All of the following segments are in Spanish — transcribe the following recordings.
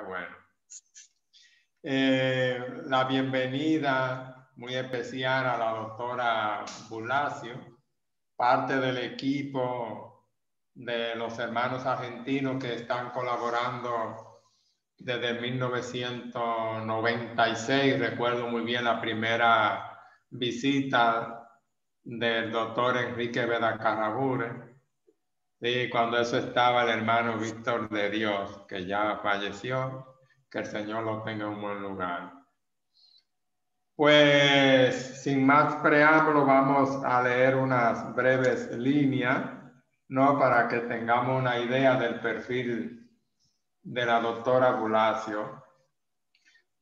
bueno. Eh, la bienvenida muy especial a la doctora Bulacio, parte del equipo de los hermanos argentinos que están colaborando desde 1996. Recuerdo muy bien la primera visita del doctor Enrique Carrabure Sí, cuando eso estaba el hermano Víctor de Dios, que ya falleció, que el Señor lo tenga en un buen lugar. Pues sin más preámbulo, vamos a leer unas breves líneas, ¿no? Para que tengamos una idea del perfil de la doctora Bulacio.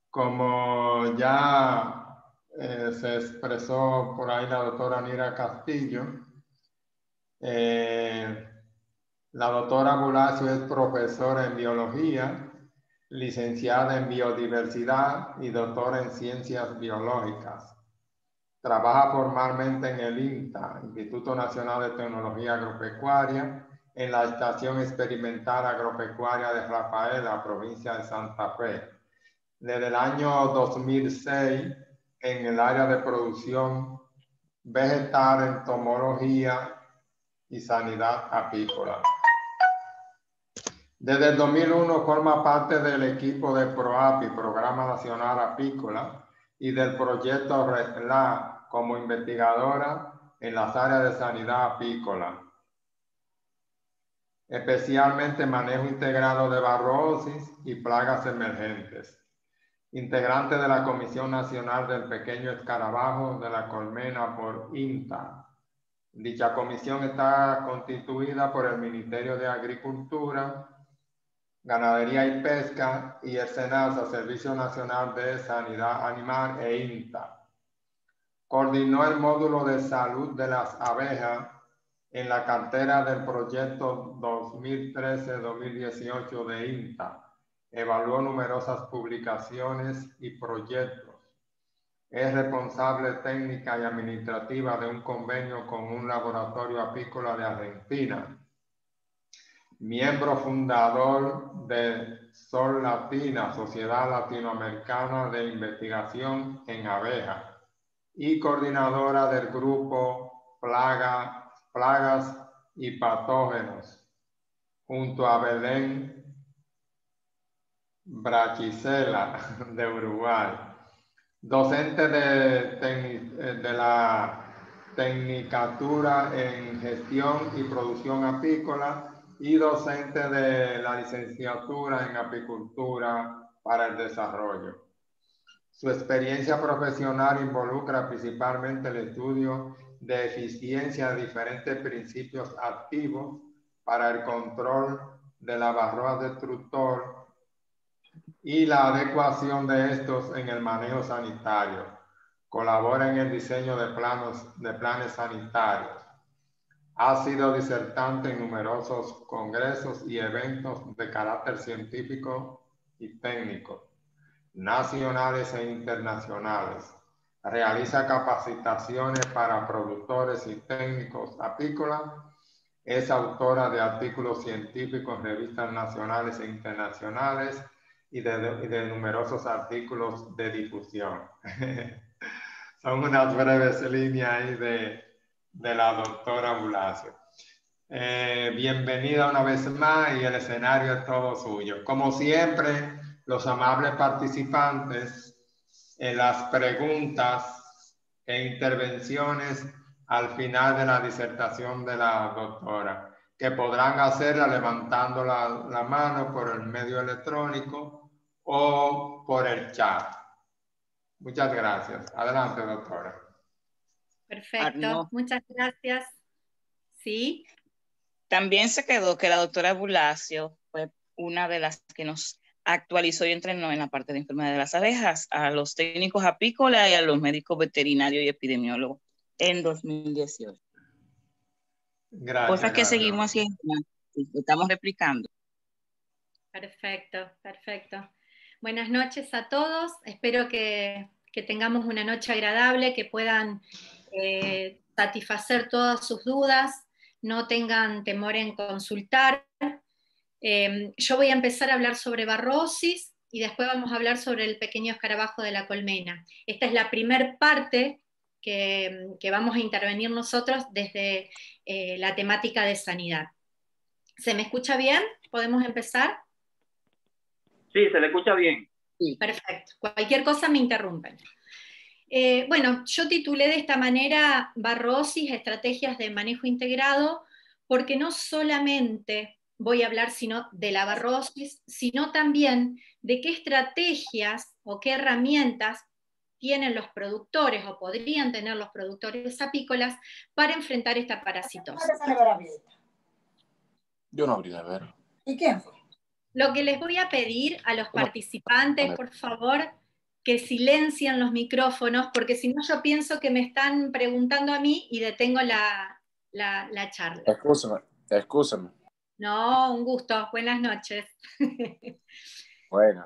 Como ya eh, se expresó por ahí la doctora Nira Castillo, eh, la doctora Bulacio es profesora en biología, licenciada en biodiversidad y doctora en ciencias biológicas. Trabaja formalmente en el INTA, Instituto Nacional de Tecnología Agropecuaria, en la Estación Experimental Agropecuaria de Rafaela, provincia de Santa Fe. Desde el año 2006, en el área de producción vegetal, entomología y sanidad apícola. Desde el 2001 forma parte del equipo de PROAPI, Programa Nacional Apícola, y del proyecto RESLA como investigadora en las áreas de sanidad apícola, especialmente manejo integrado de barrosis y plagas emergentes. Integrante de la Comisión Nacional del Pequeño Escarabajo de la Colmena por INTA. Dicha comisión está constituida por el Ministerio de Agricultura, Ganadería y Pesca y el SENASA, Servicio Nacional de Sanidad Animal e INTA. Coordinó el módulo de salud de las abejas en la cartera del proyecto 2013-2018 de INTA. Evaluó numerosas publicaciones y proyectos. Es responsable técnica y administrativa de un convenio con un laboratorio apícola de Argentina miembro fundador de Sol Latina, Sociedad Latinoamericana de Investigación en Abejas, y coordinadora del grupo Plagas y Patógenos, junto a Belén Brachisela de Uruguay, docente de, de la Tecnicatura en Gestión y Producción Apícola y docente de la licenciatura en apicultura para el desarrollo. Su experiencia profesional involucra principalmente el estudio de eficiencia de diferentes principios activos para el control de la barroa destructor y la adecuación de estos en el manejo sanitario. Colabora en el diseño de, planos, de planes sanitarios ha sido disertante en numerosos congresos y eventos de carácter científico y técnico, nacionales e internacionales. Realiza capacitaciones para productores y técnicos apícolas. Es autora de artículos científicos en revistas nacionales e internacionales y de, numerosos artículos de difusión. Son unas breves líneas ahí de, de la doctora Bulacio. Eh, bienvenida una vez más y el escenario es todo suyo. Como siempre, los amables participantes, en las preguntas e intervenciones al final de la disertación de la doctora, que podrán hacerla levantando la mano por el medio electrónico o por el chat. Muchas gracias. Adelante, doctora. Perfecto, muchas gracias. Sí. También se quedó que la doctora Bulacio fue una de las que nos actualizó y entrenó en la parte de enfermedad de las abejas a los técnicos apícolas y a los médicos veterinarios y epidemiólogos en 2018. Gracias. Cosas que seguimos haciendo, estamos replicando. Perfecto, perfecto. Buenas noches a todos. Espero que, que tengamos una noche agradable, que puedan eh, satisfacer todas sus dudas, no tengan temor en consultar. Em, yo voy a empezar a hablar sobre barrosis y después vamos a hablar sobre el pequeño escarabajo de la colmena. Esta es la primer parte que, vamos a intervenir nosotros desde eh, la temática de sanidad. ¿Se me escucha bien? ¿Podemos empezar? Sí, se le escucha bien. Perfecto. Cualquier cosa me interrumpen. Eh, bueno, yo titulé de esta manera Barrosis, Estrategias de Manejo Integrado, porque no solamente voy a hablar sino de la barrosis, sino también de qué estrategias o qué herramientas tienen los productores o podrían tener los productores apícolas para enfrentar esta parasitosis. Yo no abrí la ver. ¿Y quién fue? Lo que les voy a pedir a los participantes, por favor, que silencien los micrófonos, porque si no yo pienso que me están preguntando a mí y detengo la, la, charla. Excúsame, excúsame. No, un gusto. Buenas noches. Bueno.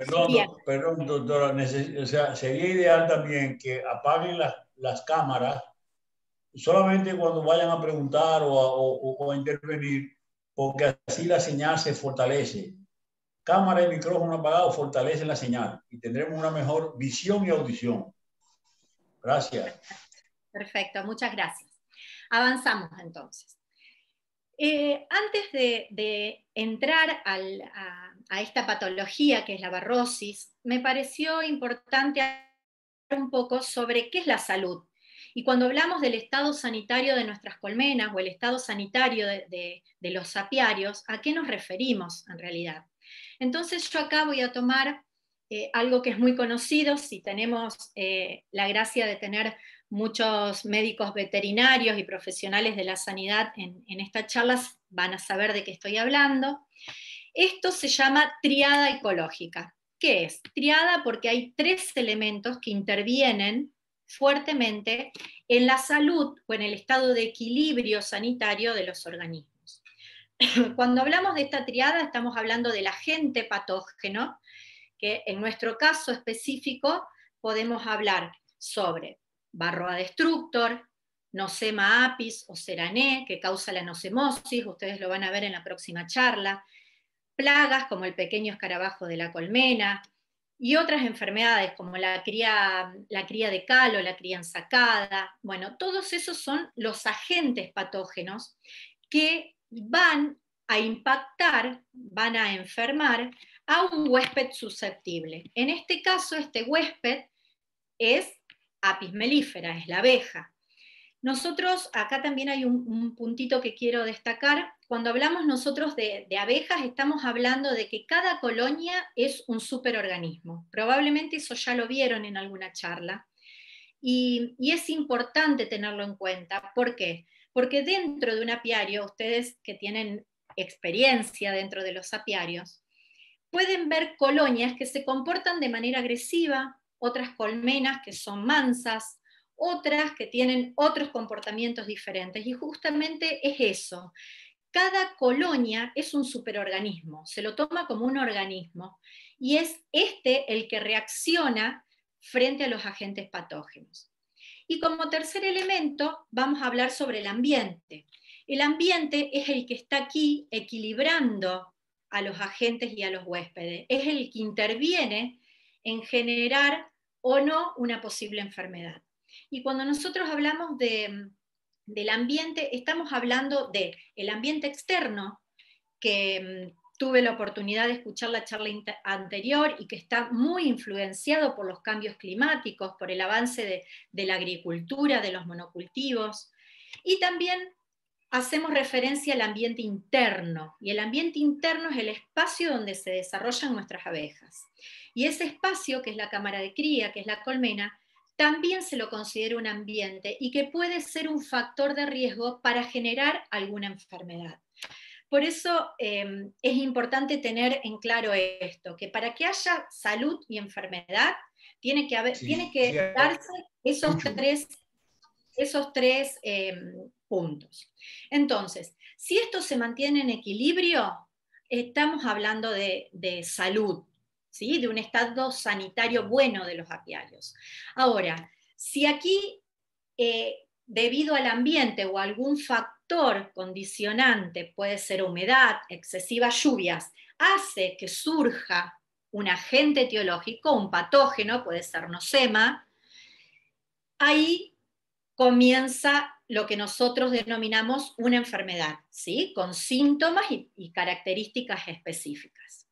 Perdón, doctora, o sea, sería ideal también que apaguen las, las cámaras solamente cuando vayan a preguntar o a, o, a intervenir, porque así la señal se fortalece. Cámara y micrófono apagado fortalecen la señal y tendremos una mejor visión y audición. Gracias. Perfecto, muchas gracias. Avanzamos entonces. Eh, antes de, entrar a, esta patología que es la barrosis, me pareció importante hablar un poco sobre qué es la salud. Y cuando hablamos del estado sanitario de nuestras colmenas o el estado sanitario de, los apiarios, ¿a qué nos referimos en realidad? Entonces yo acá voy a tomar eh, algo que es muy conocido, si tenemos eh, la gracia de tener muchos médicos veterinarios y profesionales de la sanidad en, estas charlas van a saber de qué estoy hablando. Esto se llama triada ecológica. ¿Qué es? Triada porque hay tres elementos que intervienen fuertemente en la salud o en el estado de equilibrio sanitario de los organismos. Cuando hablamos de esta triada estamos hablando del agente patógeno, que en nuestro caso específico podemos hablar sobre Barroa destructor, Nosema apis o Cerané, que causa la nocemosis, ustedes lo van a ver en la próxima charla, plagas como el pequeño escarabajo de la colmena, y otras enfermedades como la cría, la cría de calo, la cría ensacada. Bueno, todos esos son los agentes patógenos que van a impactar, van a enfermar a un huésped susceptible. En este caso, este huésped es apis melífera, es la abeja. Nosotros, acá también hay un, puntito que quiero destacar, cuando hablamos nosotros de, abejas, estamos hablando de que cada colonia es un superorganismo. Probablemente eso ya lo vieron en alguna charla. Y, y, es importante tenerlo en cuenta. ¿Por qué? Porque dentro de un apiario, ustedes que tienen experiencia dentro de los apiarios, pueden ver colonias que se comportan de manera agresiva, otras colmenas que son mansas, otras que tienen otros comportamientos diferentes. Y justamente es eso. Cada colonia es un superorganismo, se lo toma como un organismo y es este el que reacciona frente a los agentes patógenos. Y como tercer elemento vamos a hablar sobre el ambiente. El ambiente es el que está aquí equilibrando a los agentes y a los huéspedes, es el que interviene en generar o no una posible enfermedad. Y cuando nosotros hablamos de, del ambiente, estamos hablando del el ambiente externo, que mm, tuve la oportunidad de escuchar la charla anterior y que está muy influenciado por los cambios climáticos, por el avance de, de la agricultura, de los monocultivos, y también hacemos referencia al ambiente interno, y el ambiente interno es el espacio donde se desarrollan nuestras abejas. Y ese espacio, que es la cámara de cría, que es la colmena, también se lo considera un ambiente y que puede ser un factor de riesgo para generar alguna enfermedad. Por eso em, es importante tener en claro esto, que para que haya salud y enfermedad, tiene que, haber, tiene que darse esos tres, esos tres em, puntos. Entonces, si esto se mantiene en equilibrio, estamos hablando de salud, de un estado sanitario bueno de los apiarios. Ahora, si aquí, eh, debido al ambiente o algún factor, factor condicionante puede ser humedad, excesivas lluvias, hace que surja un agente etiológico, un patógeno, puede ser nosema, ahí comienza lo que nosotros denominamos una enfermedad, ¿sí? con síntomas y, características específicas.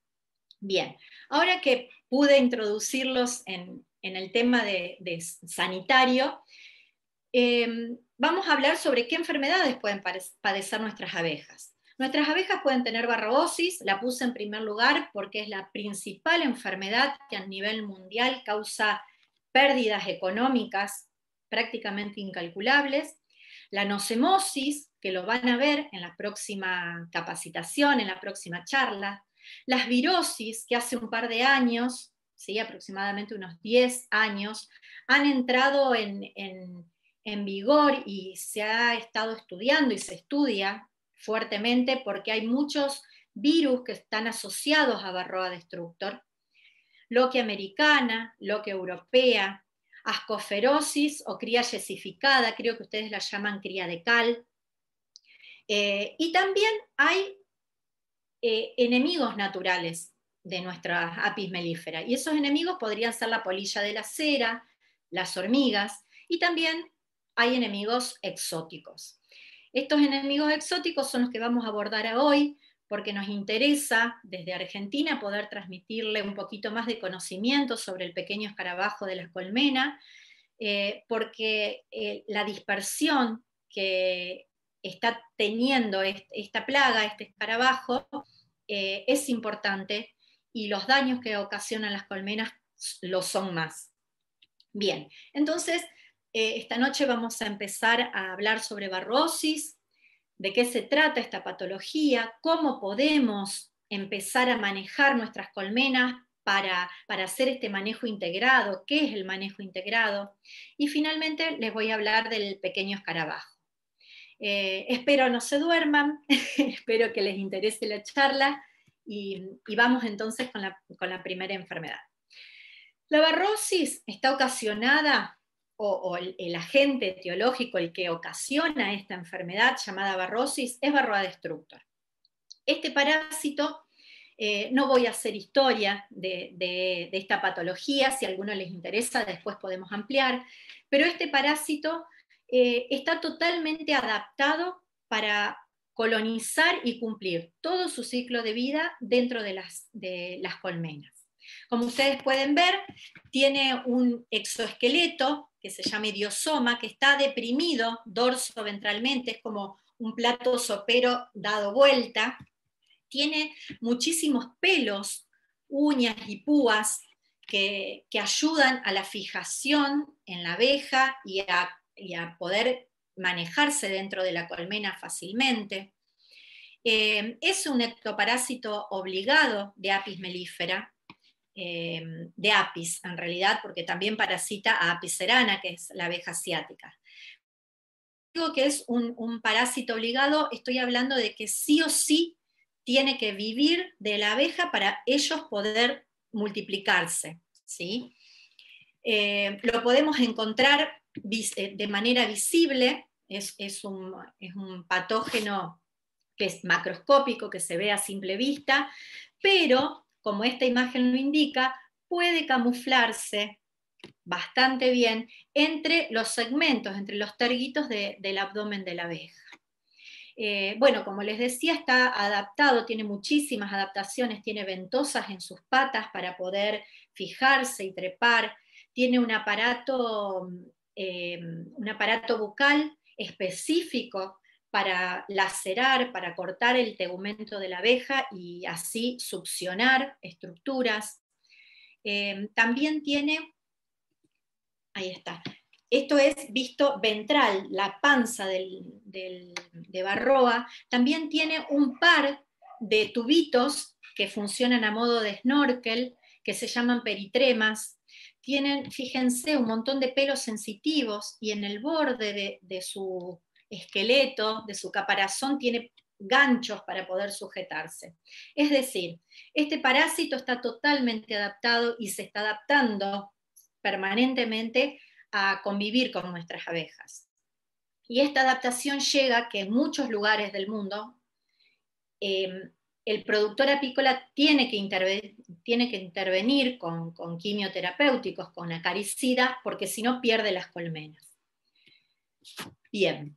Bien, ahora que pude introducirlos en, el tema de, sanitario, em, vamos a hablar sobre qué enfermedades pueden padecer nuestras abejas. Nuestras abejas pueden tener barrosis, la puse en primer lugar porque es la principal enfermedad que a nivel mundial causa pérdidas económicas prácticamente incalculables. La nocemosis, que lo van a ver en la próxima capacitación, en la próxima charla. Las virosis, que hace un par de años, ¿sí? aproximadamente unos 10 años, han entrado en, en vigor y se ha estado estudiando y se estudia fuertemente porque hay muchos virus que están asociados a Varroa destructor. Loque americana, loque europea, ascoferosis o cría yesificada, creo que ustedes la llaman cría de cal. Eh, y también hay eh, enemigos naturales de nuestra apis melífera. Y esos enemigos podrían ser la polilla de la cera, las hormigas, y también hay enemigos exóticos. Estos enemigos exóticos son los que vamos a abordar hoy, porque nos interesa desde Argentina poder transmitirle un poquito más de conocimiento sobre el pequeño escarabajo de la colmena, eh, porque eh, la dispersión que está teniendo esta plaga, este escarabajo, eh, es importante y los daños que ocasionan las colmenas lo son más. Bien, entonces esta noche vamos a empezar a hablar sobre barrosis, de qué se trata esta patología, cómo podemos empezar a manejar nuestras colmenas para, hacer este manejo integrado, qué es el manejo integrado. Y finalmente les voy a hablar del pequeño escarabajo. Eh, espero no se duerman, espero que les interese la charla y, vamos entonces con la, con la primera enfermedad. La barrosis está ocasionada o, el, agente etiológico, el que ocasiona esta enfermedad llamada barrosis, es Varroa destructor. Este parásito, eh, no voy a hacer historia de, esta patología, si a alguno les interesa, después podemos ampliar, pero este parásito eh, está totalmente adaptado para colonizar y cumplir todo su ciclo de vida dentro de las, de las colmenas. Como ustedes pueden ver, tiene un exoesqueleto que se llama idiosoma, que está deprimido dorso ventralmente, es como un plato sopero dado vuelta. Tiene muchísimos pelos, uñas y púas que, ayudan a la fijación en la abeja y a, poder manejarse dentro de la colmena fácilmente. Eh, es un ectoparásito obligado de Apis mellifera, Em, de apis, en realidad, porque también parasita a apis cerana, que es la abeja asiática. Digo que es un, parásito obligado, estoy hablando de que sí o sí tiene que vivir de la abeja para ellos poder multiplicarse. ¿sí? Eh, lo podemos encontrar eh, de manera visible, es, es, un, es, un, patógeno que es macroscópico, que se ve a simple vista, pero como esta imagen lo indica, puede camuflarse bastante bien entre los segmentos, entre los terguitos del abdomen de la abeja. Eh, bueno, como les decía, está adaptado, tiene muchísimas adaptaciones, tiene ventosas en sus patas para poder fijarse y trepar, tiene un aparato, eh, un aparato bucal específico para lacerar, para cortar el tegumento de la abeja y así succionar estructuras. Eh, también tiene, ahí está, esto es visto ventral, la panza de Barroa, también tiene un par de tubitos que funcionan a modo de snorkel, que se llaman peritremas, tienen, fíjense, un montón de pelos sensitivos y en el borde de su esqueleto, de su caparazón, tiene ganchos para poder sujetarse. Es decir, este parásito está totalmente adaptado y se está adaptando permanentemente a convivir con nuestras abejas. Y esta adaptación llega que en muchos lugares del mundo em, el productor apícola tiene que, tiene que intervenir con, con, quimioterapéuticos, con acaricidas, porque si no pierde las colmenas. Bien.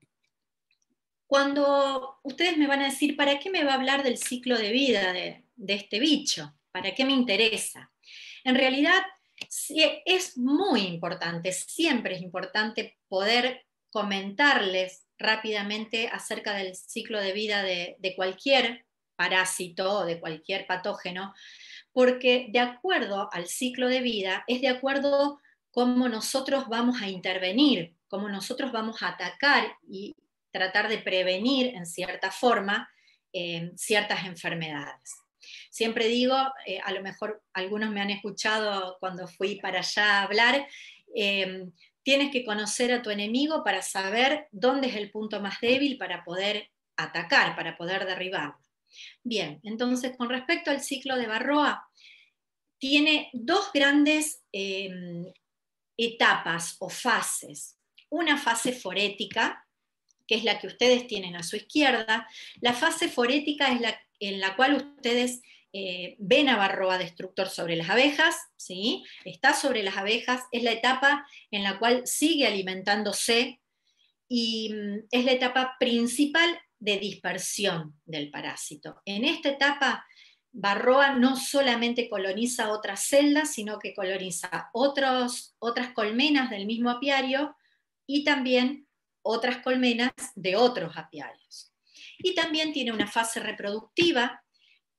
Cuando ustedes me van a decir, ¿para qué me va a hablar del ciclo de vida de, de este bicho? ¿Para qué me interesa? En realidad es muy importante, siempre es importante poder comentarles rápidamente acerca del ciclo de vida de, cualquier parásito o de cualquier patógeno, porque de acuerdo al ciclo de vida es de acuerdo cómo nosotros vamos a intervenir, cómo nosotros vamos a atacar y tratar de prevenir en cierta forma eh, ciertas enfermedades. Siempre digo, eh, a lo mejor algunos me han escuchado cuando fui para allá a hablar, eh, tienes que conocer a tu enemigo para saber dónde es el punto más débil para poder atacar, para poder derribarlo. Bien, entonces con respecto al ciclo de Barroa, tiene dos grandes etapas o fases. Una fase forética, que es la que ustedes tienen a su izquierda. La fase forética es la en la cual ustedes eh, ven a Barroa destructor sobre las abejas, ¿sí? está sobre las abejas, es la etapa en la cual sigue alimentándose y mm, es la etapa principal de dispersión del parásito. En esta etapa, Barroa no solamente coloniza otras celdas, sino que coloniza otros, otras colmenas del mismo apiario y también otras colmenas de otros apiarios. Y también tiene una fase reproductiva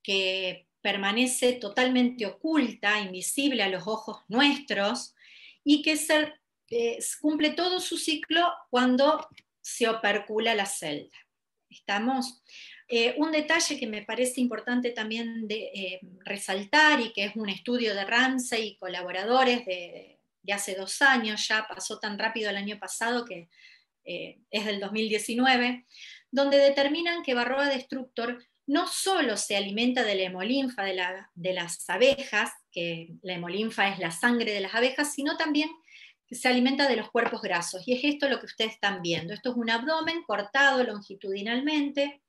que permanece totalmente oculta, invisible a los ojos nuestros, y que eh, cumple todo su ciclo cuando se opercula la celda. ¿Estamos? Eh, un detalle que me parece importante también de, eh, resaltar y que es un estudio de Ramsey y colaboradores de, hace dos años, ya pasó tan rápido el año pasado que es del 2019, donde determinan que Varroa destructor no solo se alimenta de la hemolinfa de, de las abejas, que la hemolinfa es la sangre de las abejas, sino también se alimenta de los cuerpos grasos. Y es esto lo que ustedes están viendo. Esto es un abdomen cortado longitudinalmente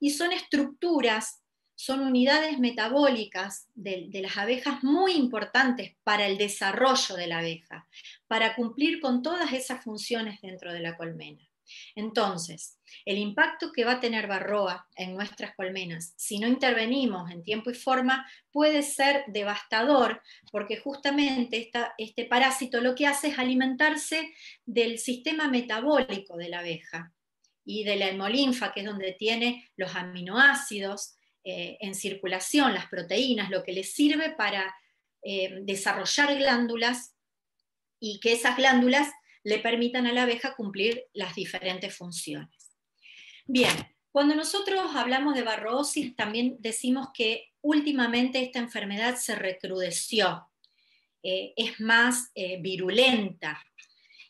y son estructuras, son unidades metabólicas de, las abejas muy importantes para el desarrollo de la abeja, para cumplir con todas esas funciones dentro de la colmena. Entonces, el impacto que va a tener Barroa en nuestras colmenas, si no intervenimos en tiempo y forma, puede ser devastador, porque justamente este parásito lo que hace es alimentarse del sistema metabólico de la abeja y de la hemolinfa, que es donde tiene los aminoácidos eh, en circulación, las proteínas, lo que le sirve para eh, desarrollar glándulas y que esas glándulas le permitan a la abeja cumplir las diferentes funciones. Bien, cuando nosotros hablamos de barrosis, también decimos que últimamente esta enfermedad se recrudeció, eh, es más virulenta.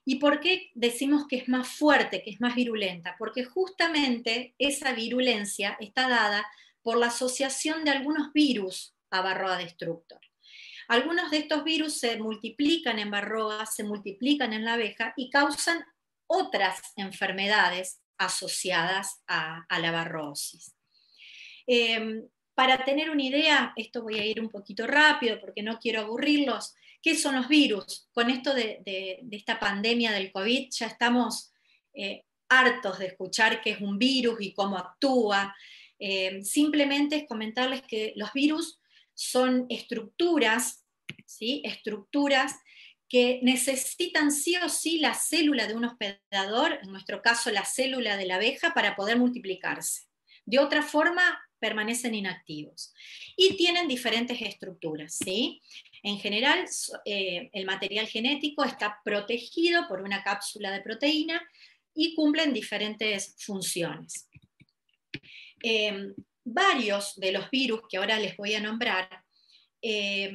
¿Y por qué decimos que es más fuerte, que es más virulenta? Porque justamente esa virulencia está dada por la asociación de algunos virus a Varroa destructor. Algunos de estos virus se multiplican en barroa, se multiplican en la abeja y causan otras enfermedades asociadas a, la barrosis. Em, para tener una idea, esto voy a ir un poquito rápido porque no quiero aburrirlos, ¿qué son los virus? Con esto de, esta pandemia del COVID ya estamos eh, hartos de escuchar qué es un virus y cómo actúa. Em, simplemente es comentarles que los virus son estructuras, ¿sí? estructuras que necesitan sí o sí la célula de un hospedador, en nuestro caso la célula de la abeja, para poder multiplicarse. De otra forma, permanecen inactivos. Y tienen diferentes estructuras. ¿sí? En general, eh, el material genético está protegido por una cápsula de proteína y cumplen diferentes funciones. Eh, varios de los virus que ahora les voy a nombrar, eh,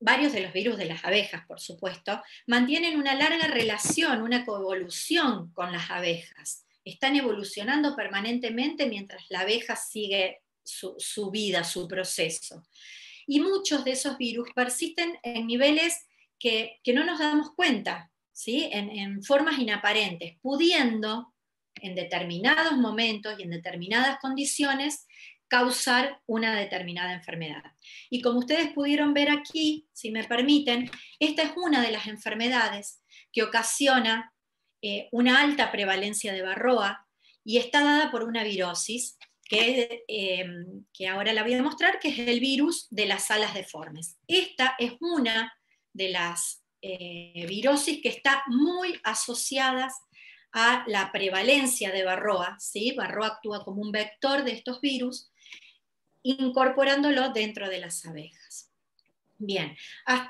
varios de los virus de las abejas, por supuesto, mantienen una larga relación, una coevolución con las abejas. Están evolucionando permanentemente mientras la abeja sigue su, vida, su proceso. Y muchos de esos virus persisten en niveles que, que no nos damos cuenta, ¿sí? en, formas inaparentes, pudiendo en determinados momentos y en determinadas condiciones causar una determinada enfermedad. Y como ustedes pudieron ver aquí, si me permiten, esta es una de las enfermedades que ocasiona eh, una alta prevalencia de Varroa y está dada por una virosis que, eh, que, ahora la voy a mostrar, que es el virus de las alas deformes. Esta es una de las eh, virosis que está muy asociadas a la prevalencia de Varroa. ¿sí? Varroa actúa como un vector de estos virus, incorporándolo dentro de las abejas. Bien,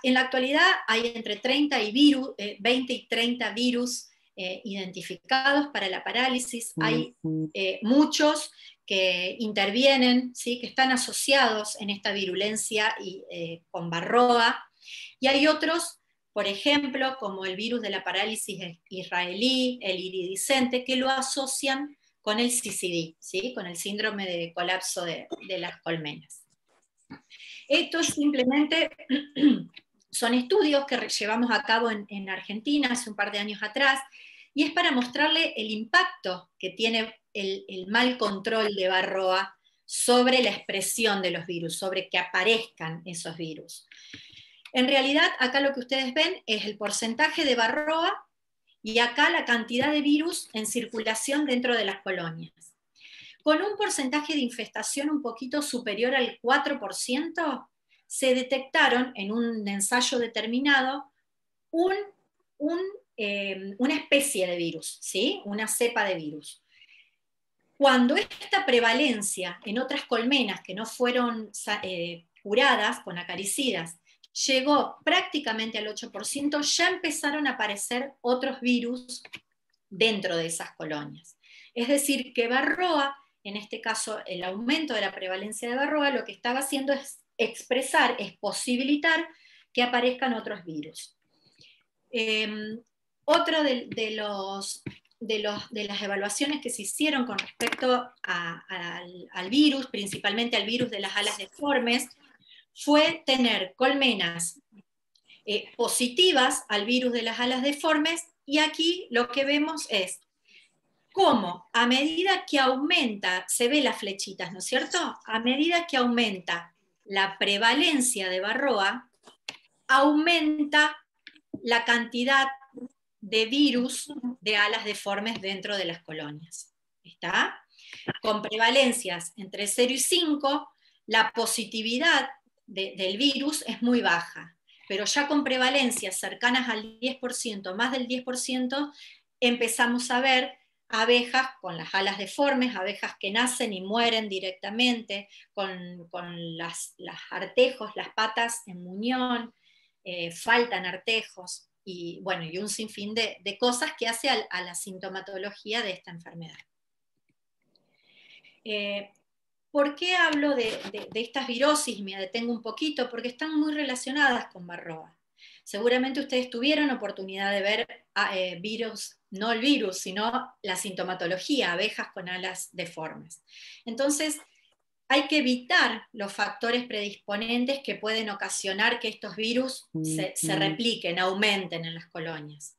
en la actualidad hay entre 30 y virus, 20 y 30 virus eh, identificados para la parálisis. Hay eh, muchos que intervienen, ¿sí? que están asociados en esta virulencia y, eh, con Barroa, y hay otros, por ejemplo, como el virus de la parálisis israelí, el iridiscente, que lo asocian con el CCD, ¿sí? con el síndrome de colapso de, las colmenas. Esto simplemente son estudios que llevamos a cabo en, Argentina hace un par de años atrás, y es para mostrarle el impacto que tiene el, el, mal control de Barroa sobre la expresión de los virus, sobre que aparezcan esos virus. En realidad, acá lo que ustedes ven es el porcentaje de Barroa y acá la cantidad de virus en circulación dentro de las colonias. Con un porcentaje de infestación un poquito superior al 4%, se detectaron en un ensayo determinado eh, una especie de virus, ¿sí? una cepa de virus. Cuando esta prevalencia en otras colmenas que no fueron eh, curadas con acaricidas llegó prácticamente al 8%, ya empezaron a aparecer otros virus dentro de esas colonias. Es decir, que Barroa, en este caso el aumento de la prevalencia de Barroa, lo que estaba haciendo es expresar, es posibilitar que aparezcan otros virus. Eh, otro de, los, de, las evaluaciones que se hicieron con respecto al, virus, principalmente al virus de las alas deformes, fue tener colmenas eh, positivas al virus de las alas deformes y aquí lo que vemos es cómo a medida que aumenta, se ve las flechitas, ¿no es cierto? A medida que aumenta la prevalencia de Varroa, aumenta la cantidad de virus de alas deformes dentro de las colonias. ¿Está? Con prevalencias entre 0 y 5, la positividad del virus es muy baja, pero ya con prevalencias cercanas al 10%, más del 10%, empezamos a ver abejas con las alas deformes, abejas que nacen y mueren directamente, con, las, artejos, las patas en muñón, eh, faltan artejos, y bueno, y un sinfín de, cosas que hace a, la sintomatología de esta enfermedad. Eh, ¿Por qué hablo de, estas virosis? Me detengo un poquito, porque están muy relacionadas con Barroa. Seguramente ustedes tuvieron oportunidad de ver ah, eh, virus no el virus, sino la sintomatología, abejas con alas deformes. Entonces, hay que evitar los factores predisponentes que pueden ocasionar que estos virus se, repliquen, aumenten en las colonias.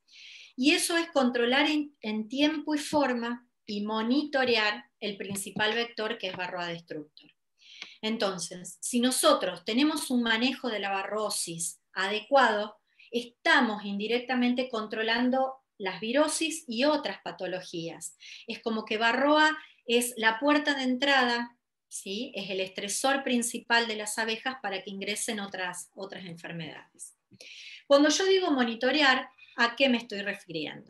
Y eso es controlar en, tiempo y forma y monitorear el principal vector que es Varroa destructor. Entonces, si nosotros tenemos un manejo de la barrosis adecuado, estamos indirectamente controlando las virosis y otras patologías. Es como que Barroa es la puerta de entrada, ¿sí? es el estresor principal de las abejas para que ingresen otras, otras enfermedades. Cuando yo digo monitorear, ¿a qué me estoy refiriendo?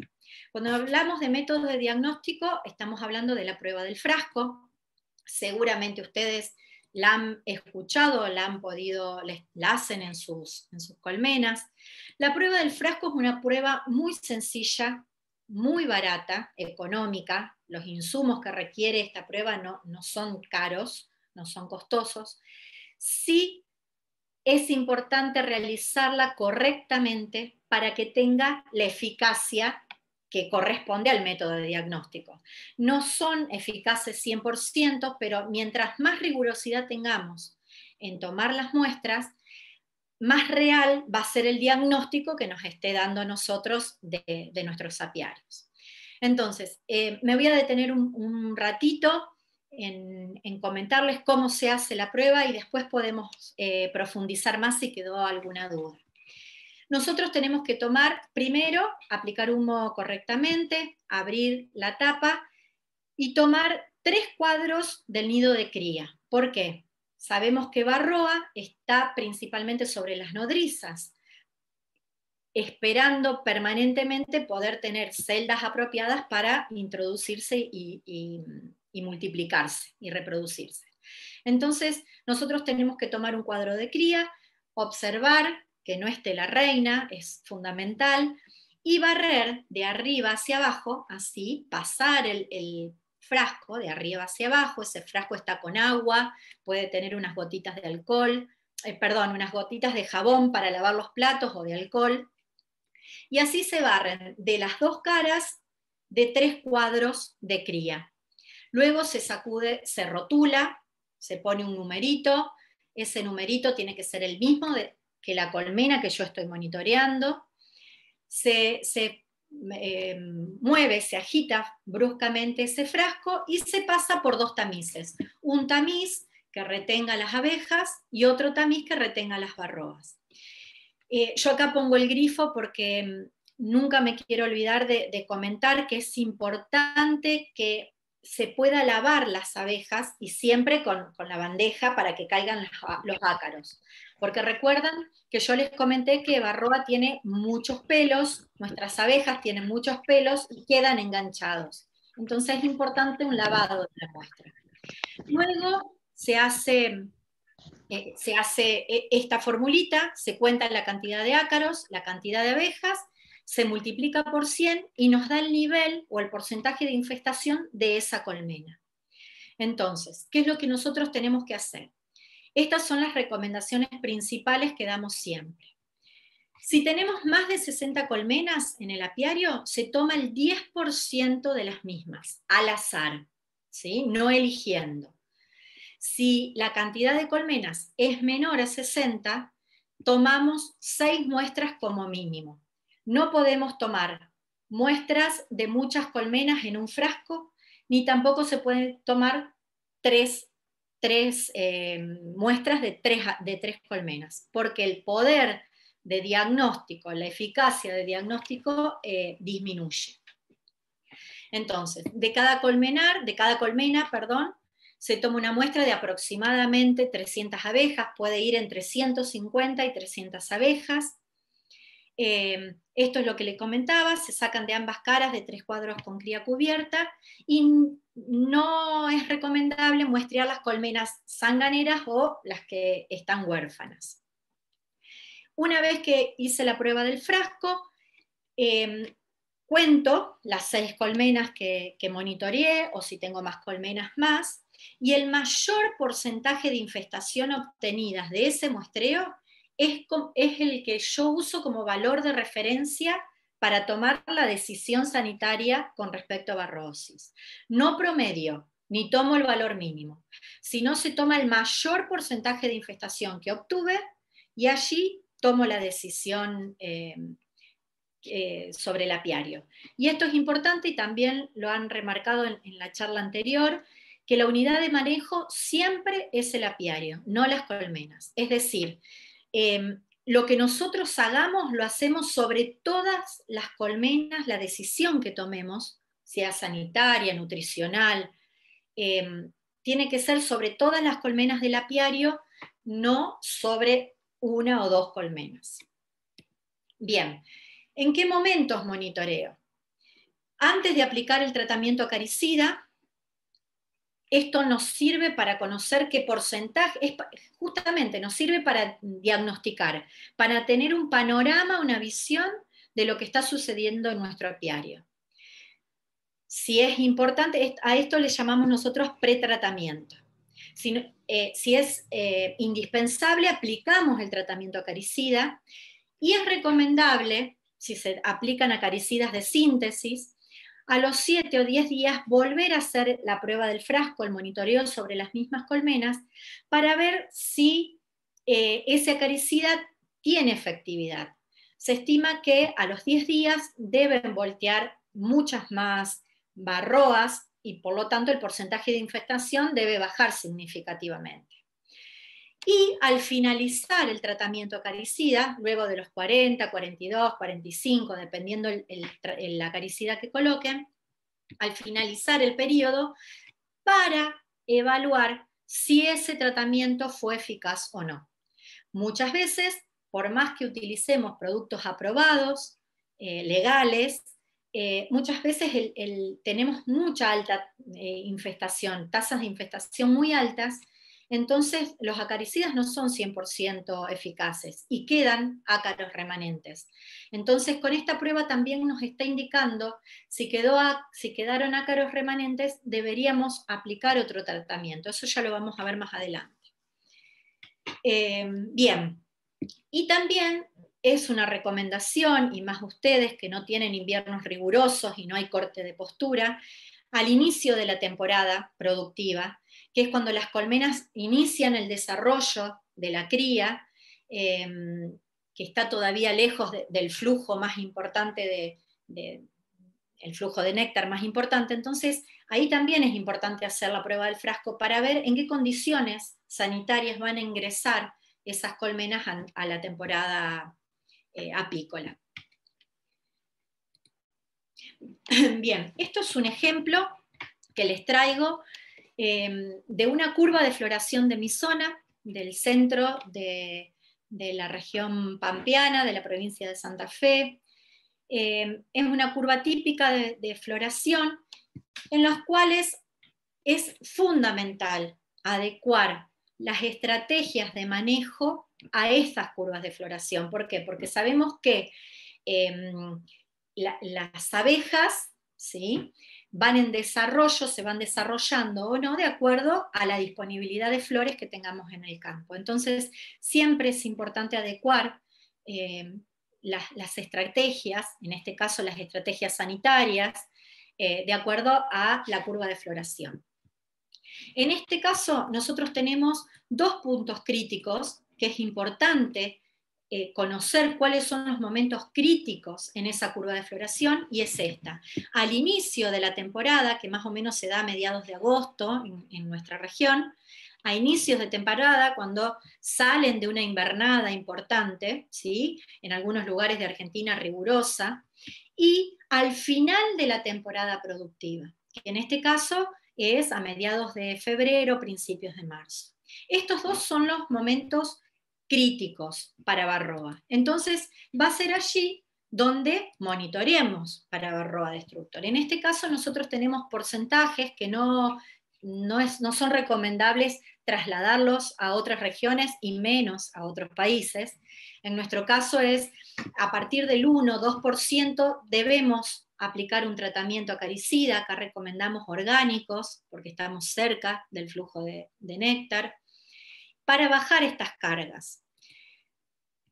Cuando hablamos de métodos de diagnóstico, estamos hablando de la prueba del frasco. Seguramente ustedes la han escuchado, la han podido, la hacen en sus, en sus colmenas. La prueba del frasco es una prueba muy sencilla, muy barata, económica. Los insumos que requiere esta prueba no, no son caros, no son costosos. Sí es importante realizarla correctamente para que tenga la eficacia que corresponde al método de diagnóstico. No son eficaces 100%, pero mientras más rigurosidad tengamos en tomar las muestras, más real va a ser el diagnóstico que nos esté dando a nosotros de, nuestros apiarios. Entonces, eh, me voy a detener un, ratito en, comentarles cómo se hace la prueba y después podemos eh, profundizar más si quedó alguna duda. Nosotros tenemos que tomar, primero, aplicar humo correctamente, abrir la tapa y tomar tres cuadros del nido de cría. ¿Por qué? Sabemos que Barroa está principalmente sobre las nodrizas, esperando permanentemente poder tener celdas apropiadas para introducirse y, multiplicarse y reproducirse. Entonces, nosotros tenemos que tomar un cuadro de cría, observar que no esté la reina, es fundamental, y barrer de arriba hacia abajo, así, pasar el, frasco de arriba hacia abajo, ese frasco está con agua, puede tener unas gotitas de alcohol, eh, perdón, unas gotitas de jabón para lavar los platos o de alcohol. Y así se barren de las dos caras de tres cuadros de cría. Luego se sacude, se rotula, se pone un numerito, ese numerito tiene que ser el mismo que la colmena que yo estoy monitoreando. Se, se eh, mueve, se agita bruscamente ese frasco y se pasa por dos tamices. Un tamiz que retenga las abejas y otro tamiz que retenga las barroas. Eh, yo acá pongo el grifo porque mm, nunca me quiero olvidar de comentar que es importante que se pueda lavar las abejas y siempre con, la bandeja para que caigan los, ácaros. Porque recuerdan que yo les comenté que Barroa tiene muchos pelos, nuestras abejas tienen muchos pelos y quedan enganchados. Entonces es importante un lavado de la muestra. Luego se hace, eh, se hace eh, esta formulita, se cuenta la cantidad de ácaros, la cantidad de abejas se multiplica por 100 y nos da el nivel o el porcentaje de infestación de esa colmena. Entonces, ¿qué es lo que nosotros tenemos que hacer? Estas son las recomendaciones principales que damos siempre. Si tenemos más de 60 colmenas en el apiario, se toma el 10% de las mismas, al azar, ¿sí? no eligiendo. Si la cantidad de colmenas es menor a 60, tomamos 6 muestras como mínimo. No podemos tomar muestras de muchas colmenas en un frasco, ni tampoco se pueden tomar tres, eh, muestras de tres, de tres colmenas, porque el poder de diagnóstico, la eficacia de diagnóstico eh, disminuye. Entonces, de cada colmenar, de cada colmena, perdón, se toma una muestra de aproximadamente 300 abejas, puede ir entre 150 y 300 abejas. Eh, esto es lo que le comentaba, se sacan de ambas caras de tres cuadros con cría cubierta y no es recomendable muestrear las colmenas sanganeras o las que están huérfanas. Una vez que hice la prueba del frasco, em, cuento las seis colmenas que, que monitoreé o si tengo más colmenas más y el mayor porcentaje de infestación obtenidas de ese muestreo es, el que yo uso como valor de referencia para tomar la decisión sanitaria con respecto a barrosis. No promedio, ni tomo el valor mínimo, sino se toma el mayor porcentaje de infestación que obtuve y allí tomo la decisión eh, sobre el apiario. Y esto es importante y también lo han remarcado en, en la charla anterior, que la unidad de manejo siempre es el apiario, no las colmenas. Es decir, Em, lo que nosotros hagamos lo hacemos sobre todas las colmenas, la decisión que tomemos, sea sanitaria, nutricional, em, tiene que ser sobre todas las colmenas del apiario, no sobre una o dos colmenas. Bien, ¿en qué momentos monitoreo? Antes de aplicar el tratamiento acaricida, esto nos sirve para conocer qué porcentaje, justamente nos sirve para diagnosticar, para tener un panorama, una visión de lo que está sucediendo en nuestro apiario. Si es importante, a esto le llamamos nosotros pretratamiento. Si, eh, si es eh, indispensable, aplicamos el tratamiento acaricida y es recomendable, si se aplican acaricidas de síntesis, a los 7 o 10 días volver a hacer la prueba del frasco, el monitoreo sobre las mismas colmenas, para ver si eh, ese acaricida tiene efectividad. Se estima que a los 10 días deben voltear muchas más barroas y por lo tanto el porcentaje de infestación debe bajar significativamente. Y al finalizar el tratamiento acaricida, luego de los 40, 42, 45, dependiendo la acaricida que coloquen, al finalizar el periodo, para evaluar si ese tratamiento fue eficaz o no. Muchas veces, por más que utilicemos productos aprobados, eh, legales, eh, muchas veces tenemos mucha alta eh, infestación, tasas de infestación muy altas, entonces los acaricidas no son 100% eficaces y quedan ácaros remanentes. Entonces con esta prueba también nos está indicando si, quedaron ácaros remanentes, deberíamos aplicar otro tratamiento. Eso ya lo vamos a ver más adelante. Eh, bien, y también es una recomendación, y más ustedes que no tienen inviernos rigurosos y no hay corte de postura, al inicio de la temporada productiva, que es cuando las colmenas inician el desarrollo de la cría, em, que está todavía lejos del flujo más importante de, el flujo de néctar más importante. Entonces, ahí también es importante hacer la prueba del frasco para ver en qué condiciones sanitarias van a ingresar esas colmenas a, la temporada eh, apícola. Bien, esto es un ejemplo que les traigo Em, de una curva de floración de mi zona, del centro de, la región pampeana, de la provincia de Santa Fe. Em, es una curva típica de, floración en las cuales es fundamental adecuar las estrategias de manejo a esas curvas de floración. ¿Por qué? Porque sabemos que em, las abejas ¿sí? Van en desarrollo, se van desarrollando o no de acuerdo a la disponibilidad de flores que tengamos en el campo. Entonces, siempre es importante adecuar eh, las, estrategias, en este caso las estrategias sanitarias, eh, de acuerdo a la curva de floración. En este caso, nosotros tenemos dos puntos críticos que es importante eh, conocer cuáles son los momentos críticos en esa curva de floración y es esta. Al inicio de la temporada, que más o menos se da a mediados de agosto en, nuestra región, a inicios de temporada, cuando salen de una invernada importante, ¿sí? en algunos lugares de Argentina rigurosa, y al final de la temporada productiva, que en este caso es a mediados de febrero, principios de marzo. Estos dos son los momentos críticos para Barroa. Entonces, va a ser allí donde monitoreemos para Barroa Destructor. En este caso, nosotros tenemos porcentajes que no, no, es, no son recomendables trasladarlos a otras regiones y menos a otros países. En nuestro caso es a partir del 1-2% debemos aplicar un tratamiento acaricida, acá recomendamos orgánicos porque estamos cerca del flujo de néctar para bajar estas cargas.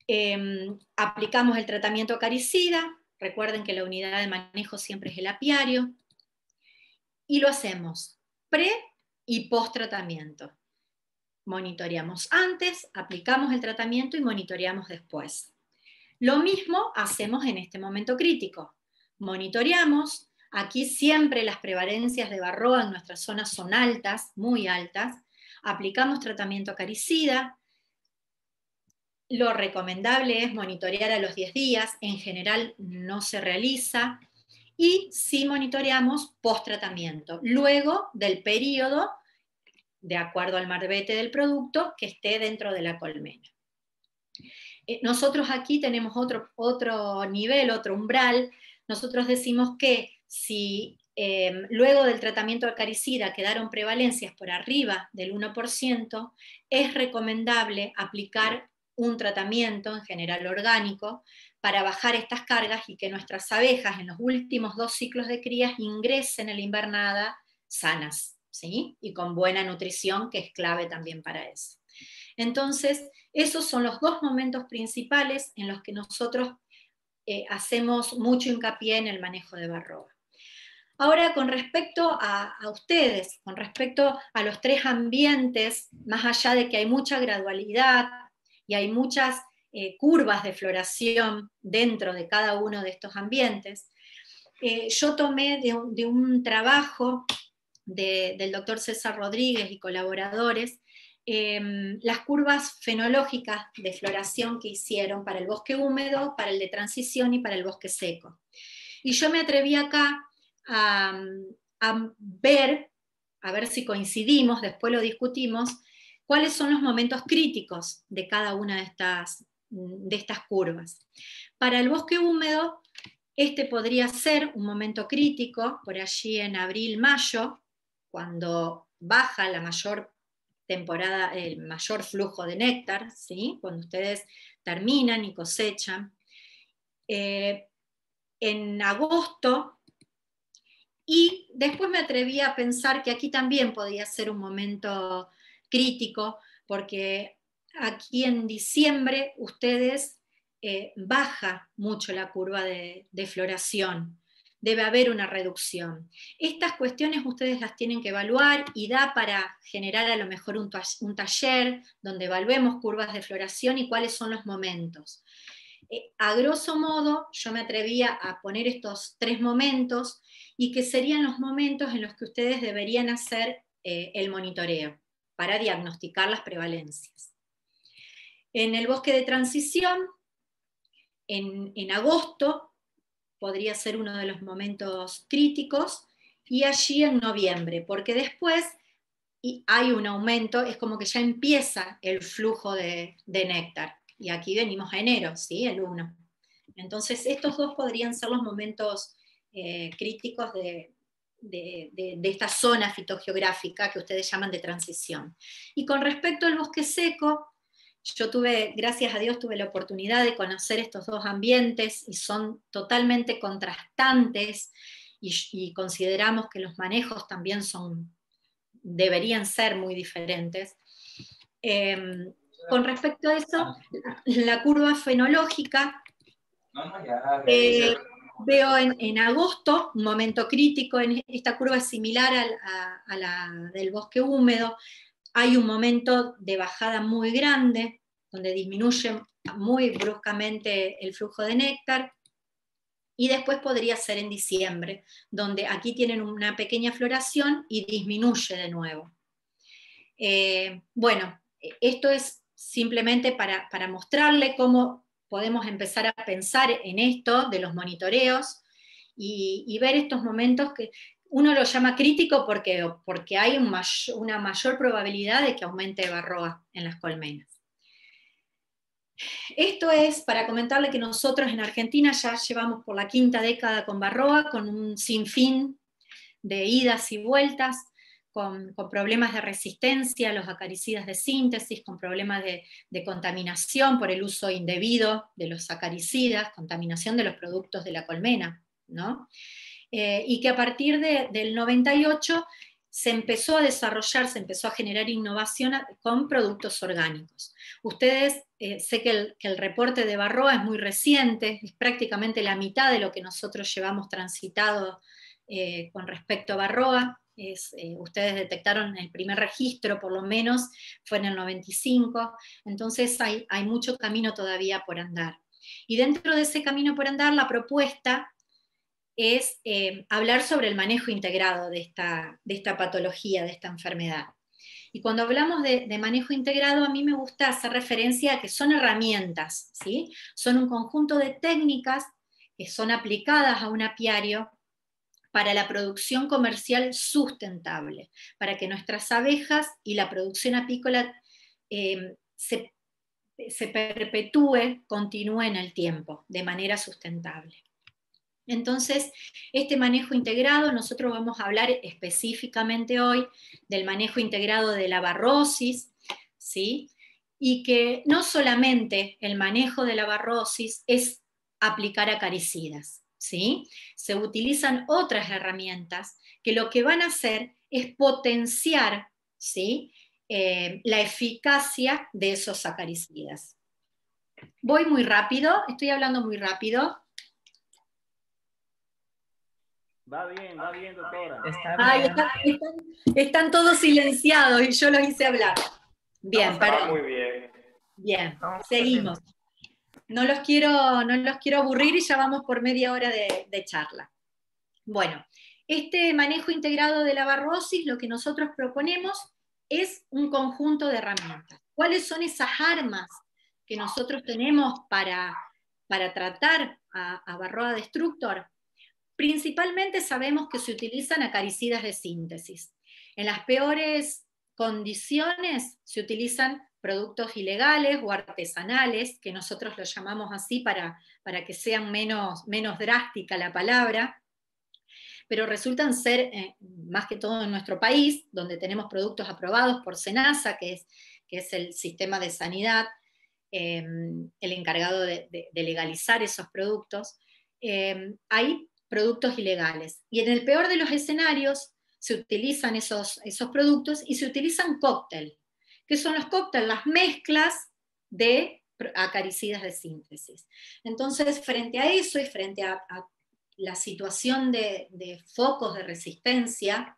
Em, aplicamos el tratamiento acaricida, recuerden que la unidad de manejo siempre es el apiario, y lo hacemos pre y post tratamiento. Monitoreamos antes, aplicamos el tratamiento y monitoreamos después. Lo mismo hacemos en este momento crítico. Monitoreamos, aquí siempre las prevalencias de barroa en nuestras zonas son altas, muy altas, aplicamos tratamiento acaricida. Lo recomendable es monitorear a los 10 días, en general no se realiza, y si monitoreamos post tratamiento, luego del periodo, de acuerdo al marbete del producto, que esté dentro de la colmena. Eh, nosotros aquí tenemos otro, otro nivel, otro umbral. Nosotros decimos que si Em, luego del tratamiento acaricida quedaron prevalencias por arriba del 1%, es recomendable aplicar un tratamiento, en general orgánico, para bajar estas cargas y que nuestras abejas en los últimos dos ciclos de crías ingresen en la invernada sanas, ¿sí? Y con buena nutrición, que es clave también para eso. Entonces, esos son los dos momentos principales en los que nosotros eh, hacemos mucho hincapié en el manejo de barroa. Ahora, con respecto a, ustedes, con respecto a los tres ambientes, más allá de que hay mucha gradualidad y hay muchas eh, curvas de floración dentro de cada uno de estos ambientes. Eh, yo tomé de un, trabajo del doctor César Rodríguez y colaboradores em, las curvas fenológicas de floración que hicieron para el bosque húmedo, para el de transición y para el bosque seco. Y yo me atreví acá a, ver, a ver si coincidimos, después lo discutimos, cuáles son los momentos críticos de cada una de estas, de estas curvas. Para el bosque húmedo, este podría ser un momento crítico, por allí en abril-mayo, cuando baja la mayor temporada, el mayor flujo de néctar, ¿sí? cuando ustedes terminan y cosechan. Eh, en agosto, y después me atreví a pensar que aquí también podía ser un momento crítico, porque aquí en diciembre ustedes eh, baja mucho la curva de, floración, debe haber una reducción. Estas cuestiones ustedes las tienen que evaluar y da para generar a lo mejor un, taller donde evaluemos curvas de floración y cuáles son los momentos. Eh, a grosso modo, yo me atrevía a poner estos tres momentos y que serían los momentos en los que ustedes deberían hacer eh, el monitoreo para diagnosticar las prevalencias. En el bosque de transición, en, agosto podría ser uno de los momentos críticos y allí en noviembre, porque después hay un aumento, es como que ya empieza el flujo de, néctar. Y aquí venimos a enero, ¿sí? El 1. Entonces, estos dos podrían ser los momentos eh, críticos de, de, esta zona fitogeográfica que ustedes llaman de transición. Y con respecto al bosque seco, yo tuve, gracias a Dios, tuve la oportunidad de conocer estos dos ambientes y son totalmente contrastantes y, consideramos que los manejos también son, deberían ser muy diferentes. Em, con respecto a eso, la curva fenológica eh, veo en, agosto un momento crítico, en esta curva es similar a la del bosque húmedo, hay un momento de bajada muy grande, donde disminuye muy bruscamente el flujo de néctar, y después podría ser en diciembre, donde aquí tienen una pequeña floración y disminuye de nuevo. Eh, bueno, esto es simplemente para, mostrarle cómo podemos empezar a pensar en esto de los monitoreos y, ver estos momentos que uno lo llama crítico porque, porque hay una mayor probabilidad de que aumente barroa en las colmenas. Esto es para comentarle que nosotros en Argentina ya llevamos por la quinta década con barroa, con un sinfín de idas y vueltas, con, problemas de resistencia a los acaricidas de síntesis, con problemas de, contaminación por el uso indebido de los acaricidas, contaminación de los productos de la colmena, ¿no? Eh, y que a partir del 98 se empezó a desarrollar, se empezó a generar innovación con productos orgánicos. Ustedes, eh, sé que el, reporte de Barroa es muy reciente, es prácticamente la mitad de lo que nosotros llevamos transitado eh, con respecto a Barroa. Eh, ustedes detectaron el primer registro, por lo menos, fue en el 95, entonces hay, hay mucho camino todavía por andar. Y dentro de ese camino por andar, la propuesta es eh, hablar sobre el manejo integrado de esta, de esta, patología, de esta enfermedad. Y cuando hablamos de, manejo integrado, a mí me gusta hacer referencia a que son herramientas, ¿sí? son un conjunto de técnicas que son aplicadas a un apiario para la producción comercial sustentable, para que nuestras abejas y la producción apícola eh, se, se perpetúe, continúe en el tiempo, de manera sustentable. Entonces, este manejo integrado, nosotros vamos a hablar específicamente hoy del manejo integrado de la barrosis, ¿sí? y que no solamente el manejo de la barrosis es aplicar acaricidas, ¿sí? se utilizan otras herramientas que lo que van a hacer es potenciar ¿sí? Eh, la eficacia de esos acaricidas. Voy muy rápido, estoy hablando muy rápido, Va bien, va bien, doctora. están, todos silenciados y yo los hice hablar. Bien, para. muy bien. Bien, seguimos. No los quiero, no los quiero aburrir y ya vamos por media hora de, charla. Bueno, este manejo integrado de la barrosis, lo que nosotros proponemos es un conjunto de herramientas. ¿Cuáles son esas armas que nosotros tenemos para, para tratar a, a Varroa Destructor? Principalmente sabemos que se utilizan acaricidas de síntesis. En las peores condiciones se utilizan productos ilegales o artesanales, que nosotros los llamamos así para, para que sean menos, menos drástica la palabra, pero resultan ser, eh, más que todo en nuestro país, donde tenemos productos aprobados por SENASA, que es, que es el sistema de sanidad, eh, el encargado de, legalizar esos productos, eh, hay productos ilegales. Y en el peor de los escenarios se utilizan esos, esos productos y se utilizan cóctel, que son los cócteles, las mezclas de acaricidas de síntesis. Entonces, frente a eso y frente a, la situación de, focos de resistencia,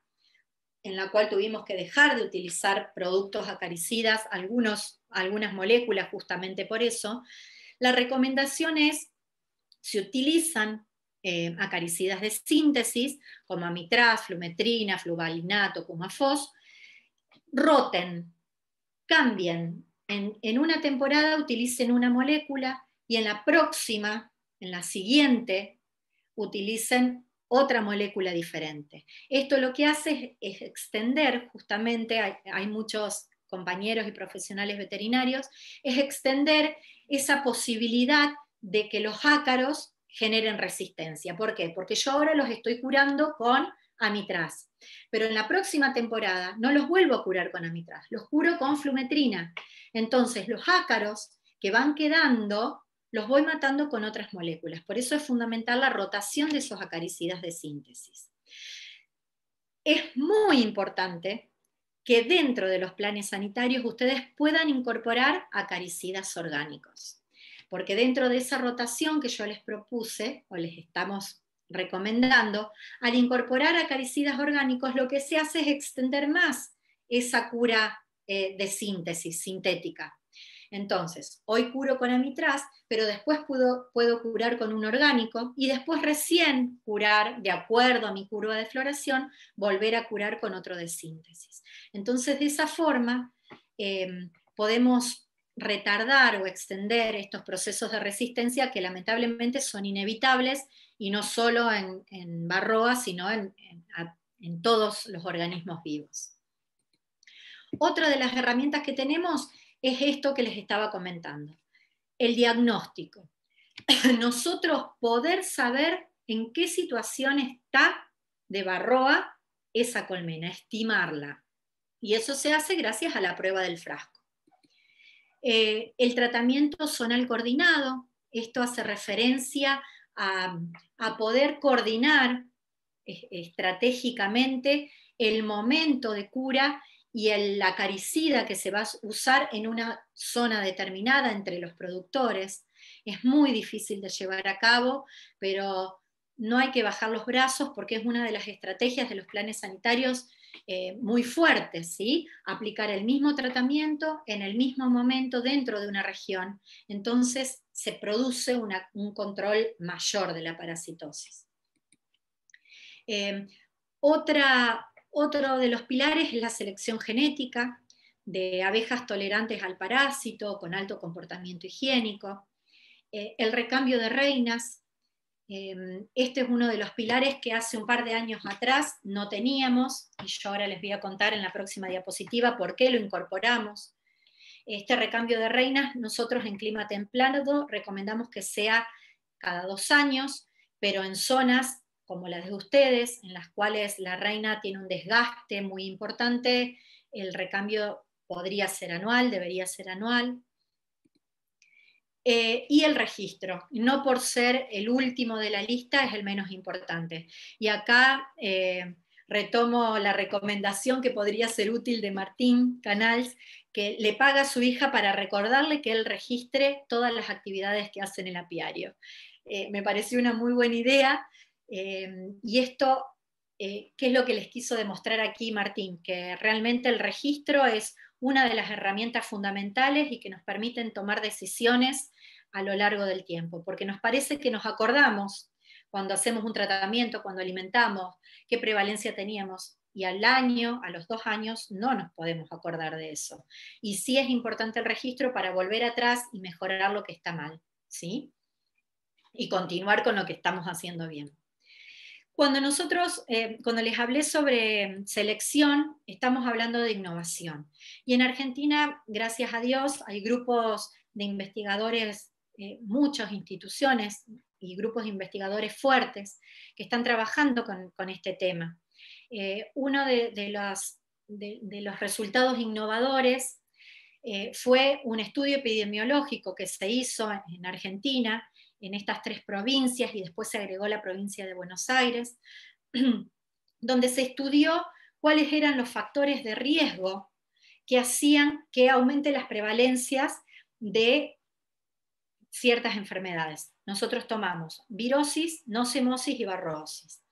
en la cual tuvimos que dejar de utilizar productos acaricidas, algunos, algunas moléculas justamente por eso, la recomendación es, se utilizan eh, acaricidas de síntesis, como amitraz, flumetrina, fluvalinato, cumafos, roten, cambien. En, una temporada utilicen una molécula y en la próxima, en la siguiente, utilicen otra molécula diferente. Esto lo que hace es, extender, justamente hay, muchos compañeros y profesionales veterinarios, es extender esa posibilidad de que los ácaros generen resistencia. ¿Por qué? Porque yo ahora los estoy curando con amitraz, pero en la próxima temporada no los vuelvo a curar con amitraz, los curo con flumetrina. Entonces los ácaros que van quedando los voy matando con otras moléculas. Por eso es fundamental la rotación de esos acaricidas de síntesis. Es muy importante que dentro de los planes sanitarios ustedes puedan incorporar acaricidas orgánicos, porque dentro de esa rotación que yo les propuse o les estamos recomendando, al incorporar acaricidas orgánicos lo que se hace es extender más esa cura eh, de síntesis sintética. Entonces, hoy curo con amitraz, pero después puedo, puedo curar con un orgánico y después recién curar, de acuerdo a mi curva de floración, volver a curar con otro de síntesis. Entonces, de esa forma, eh, podemos retardar o extender estos procesos de resistencia que lamentablemente son inevitables y no solo en, en barroa, sino en, en todos los organismos vivos. Otra de las herramientas que tenemos es esto que les estaba comentando, el diagnóstico. Nosotros poder saber en qué situación está de barroa esa colmena, estimarla. Y eso se hace gracias a la prueba del frasco. Eh, el tratamiento zonal coordinado, esto hace referencia a, poder coordinar estratégicamente el momento de cura y el acaricida que se va a usar en una zona determinada entre los productores. Es muy difícil de llevar a cabo, pero no hay que bajar los brazos porque es una de las estrategias de los planes sanitarios eh, muy fuertes, ¿sí? Aplicar el mismo tratamiento en el mismo momento dentro de una región. Entonces se produce un control mayor de la parasitosis. Eh, otra, otro de los pilares es la selección genética de abejas tolerantes al parásito con alto comportamiento higiénico. Eh, el recambio de reinas. Em, este es uno de los pilares que hace un par de años atrás no teníamos y yo ahora les voy a contar en la próxima diapositiva por qué lo incorporamos. Este recambio de reinas nosotros en clima templado recomendamos que sea cada dos años, pero en zonas como las de ustedes, en las cuales la reina tiene un desgaste muy importante, el recambio podría ser anual, debería ser anual. Eh, y el registro, no por ser el último de la lista, es el menos importante. Y acá eh, retomo la recomendación que podría ser útil de Martín Canals, que le paga a su hija para recordarle que él registre todas las actividades que hace en el apiario. Eh, me pareció una muy buena idea eh, y esto, eh, ¿qué es lo que les quiso demostrar aquí Martín? Que realmente el registro es una de las herramientas fundamentales y que nos permiten tomar decisiones a lo largo del tiempo, porque nos parece que nos acordamos cuando hacemos un tratamiento, cuando alimentamos, qué prevalencia teníamos, y al año, a los dos años, no nos podemos acordar de eso. Y sí es importante el registro para volver atrás y mejorar lo que está mal, ¿sí? Y continuar con lo que estamos haciendo bien. Cuando nosotros, eh, cuando les hablé sobre selección, estamos hablando de innovación. Y en Argentina, gracias a Dios, hay grupos de investigadores, eh, muchas instituciones y grupos de investigadores fuertes que están trabajando con este tema. Eh, uno de, los, resultados innovadores eh, fue un estudio epidemiológico que se hizo en Argentina, en estas tres provincias, y después se agregó la provincia de Buenos Aires, donde se estudió cuáles eran los factores de riesgo que hacían que aumente las prevalencias de ciertas enfermedades. Nosotros tomamos virosis, nocemosis y barrosis.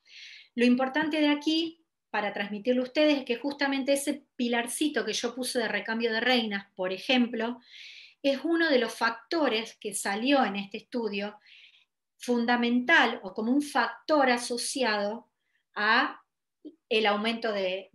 Lo importante de aquí para transmitirle a ustedes es que justamente ese pilarcito que yo puse de recambio de reinas, por ejemplo, es uno de los factores que salió en este estudio fundamental o como un factor asociado a el aumento de,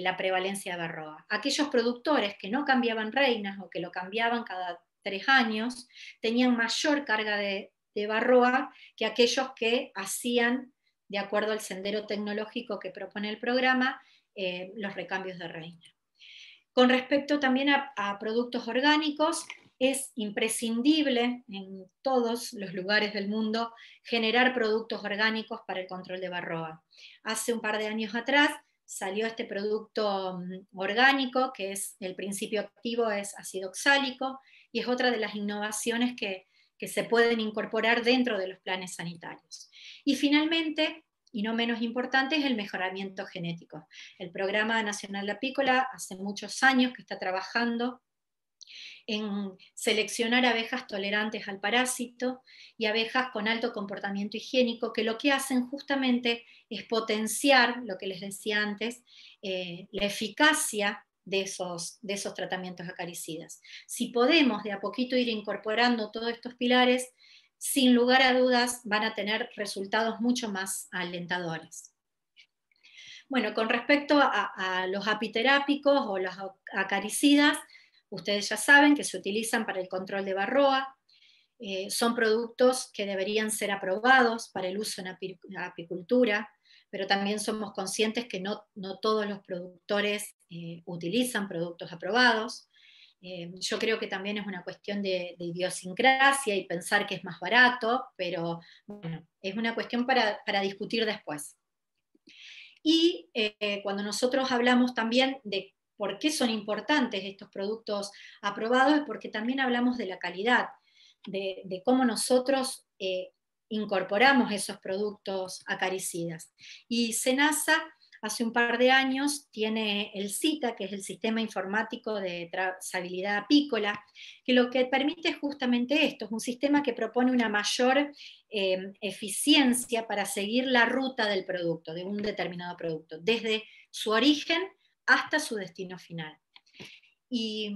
la prevalencia de barroa. Aquellos productores que no cambiaban reinas o que lo cambiaban cada tres años tenían mayor carga de, barroa que aquellos que hacían de acuerdo al sendero tecnológico que propone el programa, eh, los recambios de reina. Con respecto también a, productos orgánicos, es imprescindible en todos los lugares del mundo generar productos orgánicos para el control de barroa. Hace un par de años atrás salió este producto mm, orgánico, que es el principio activo es ácido oxálico, y es otra de las innovaciones que, que se pueden incorporar dentro de los planes sanitarios. Y finalmente, y no menos importante, es el mejoramiento genético. El Programa Nacional de Apícola hace muchos años que está trabajando en seleccionar abejas tolerantes al parásito y abejas con alto comportamiento higiénico, que lo que hacen justamente es potenciar, lo que les decía antes, eh, la eficacia de esos, de esos tratamientos acaricidas. Si podemos de a poquito ir incorporando todos estos pilares, sin lugar a dudas van a tener resultados mucho más alentadores. Bueno, con respecto a, los apiterápicos o los acaricidas, ustedes ya saben que se utilizan para el control de barroa, eh, son productos que deberían ser aprobados para el uso en apicultura, pero también somos conscientes que no, todos los productores eh, utilizan productos aprobados. Eh, yo creo que también es una cuestión de, idiosincrasia y pensar que es más barato, pero bueno, es una cuestión para, discutir después. Y eh, cuando nosotros hablamos también de por qué son importantes estos productos aprobados, es porque también hablamos de la calidad, de, cómo nosotros incorporamos esos productos acaricidas. Y SENASA hace un par de años tiene el CITA, que es el Sistema Informático de Trazabilidad Apícola, que lo que permite es justamente esto, es un sistema que propone una mayor eh, eficiencia para seguir la ruta del producto, de un determinado producto, desde su origen hasta su destino final. Y,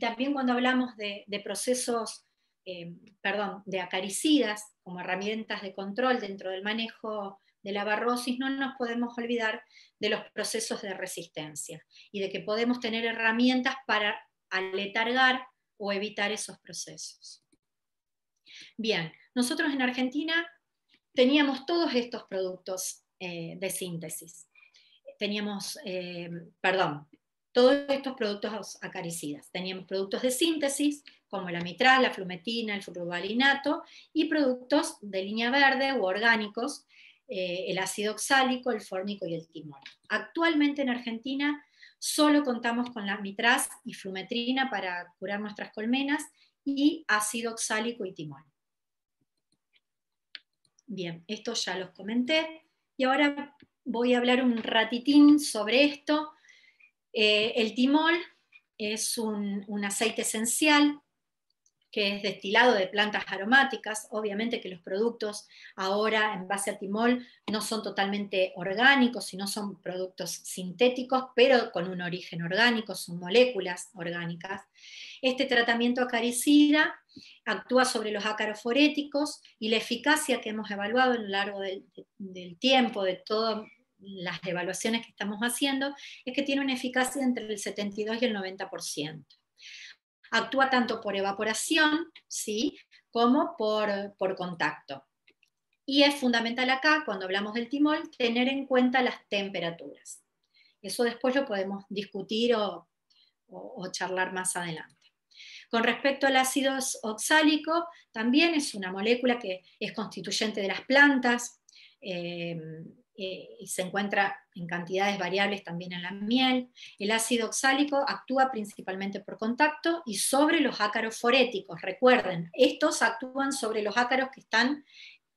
también cuando hablamos de, procesos, eh, perdón, de acaricidas como herramientas de control dentro del manejo de la barrosis, no nos podemos olvidar de los procesos de resistencia y de que podemos tener herramientas para aletargar o evitar esos procesos. Bien, nosotros en Argentina teníamos todos estos productos eh, de síntesis. Teníamos, eh, perdón, todos estos productos acaricidas. Teníamos productos de síntesis como la mitral, la flumetina, el fluvalinato y productos de línea verde u orgánicos eh, el ácido oxálico, el fórmico y el timol. Actualmente en Argentina solo contamos con la mitraz y flumetrina para curar nuestras colmenas y ácido oxálico y timol. Bien, esto ya los comenté y ahora voy a hablar un ratitín sobre esto. Eh, el timol es un aceite esencial que es destilado de plantas aromáticas. Obviamente que los productos ahora en base a timol no son totalmente orgánicos, sino son productos sintéticos, pero con un origen orgánico, son moléculas orgánicas. Este tratamiento acaricida actúa sobre los ácaros foréticos y la eficacia que hemos evaluado a lo largo del, del tiempo, de todas las evaluaciones que estamos haciendo, es que tiene una eficacia entre el 72 y el 90%. Actúa tanto por evaporación, ¿sí? como por, por contacto. Y es fundamental acá, cuando hablamos del timol, tener en cuenta las temperaturas. Eso después lo podemos discutir o, o, charlar más adelante. Con respecto al ácido oxálico, también es una molécula que es constituyente de las plantas, eh, eh, y se encuentra en cantidades variables también en la miel. El ácido oxálico actúa principalmente por contacto y sobre los ácaros foréticos. Recuerden, estos actúan sobre los ácaros que están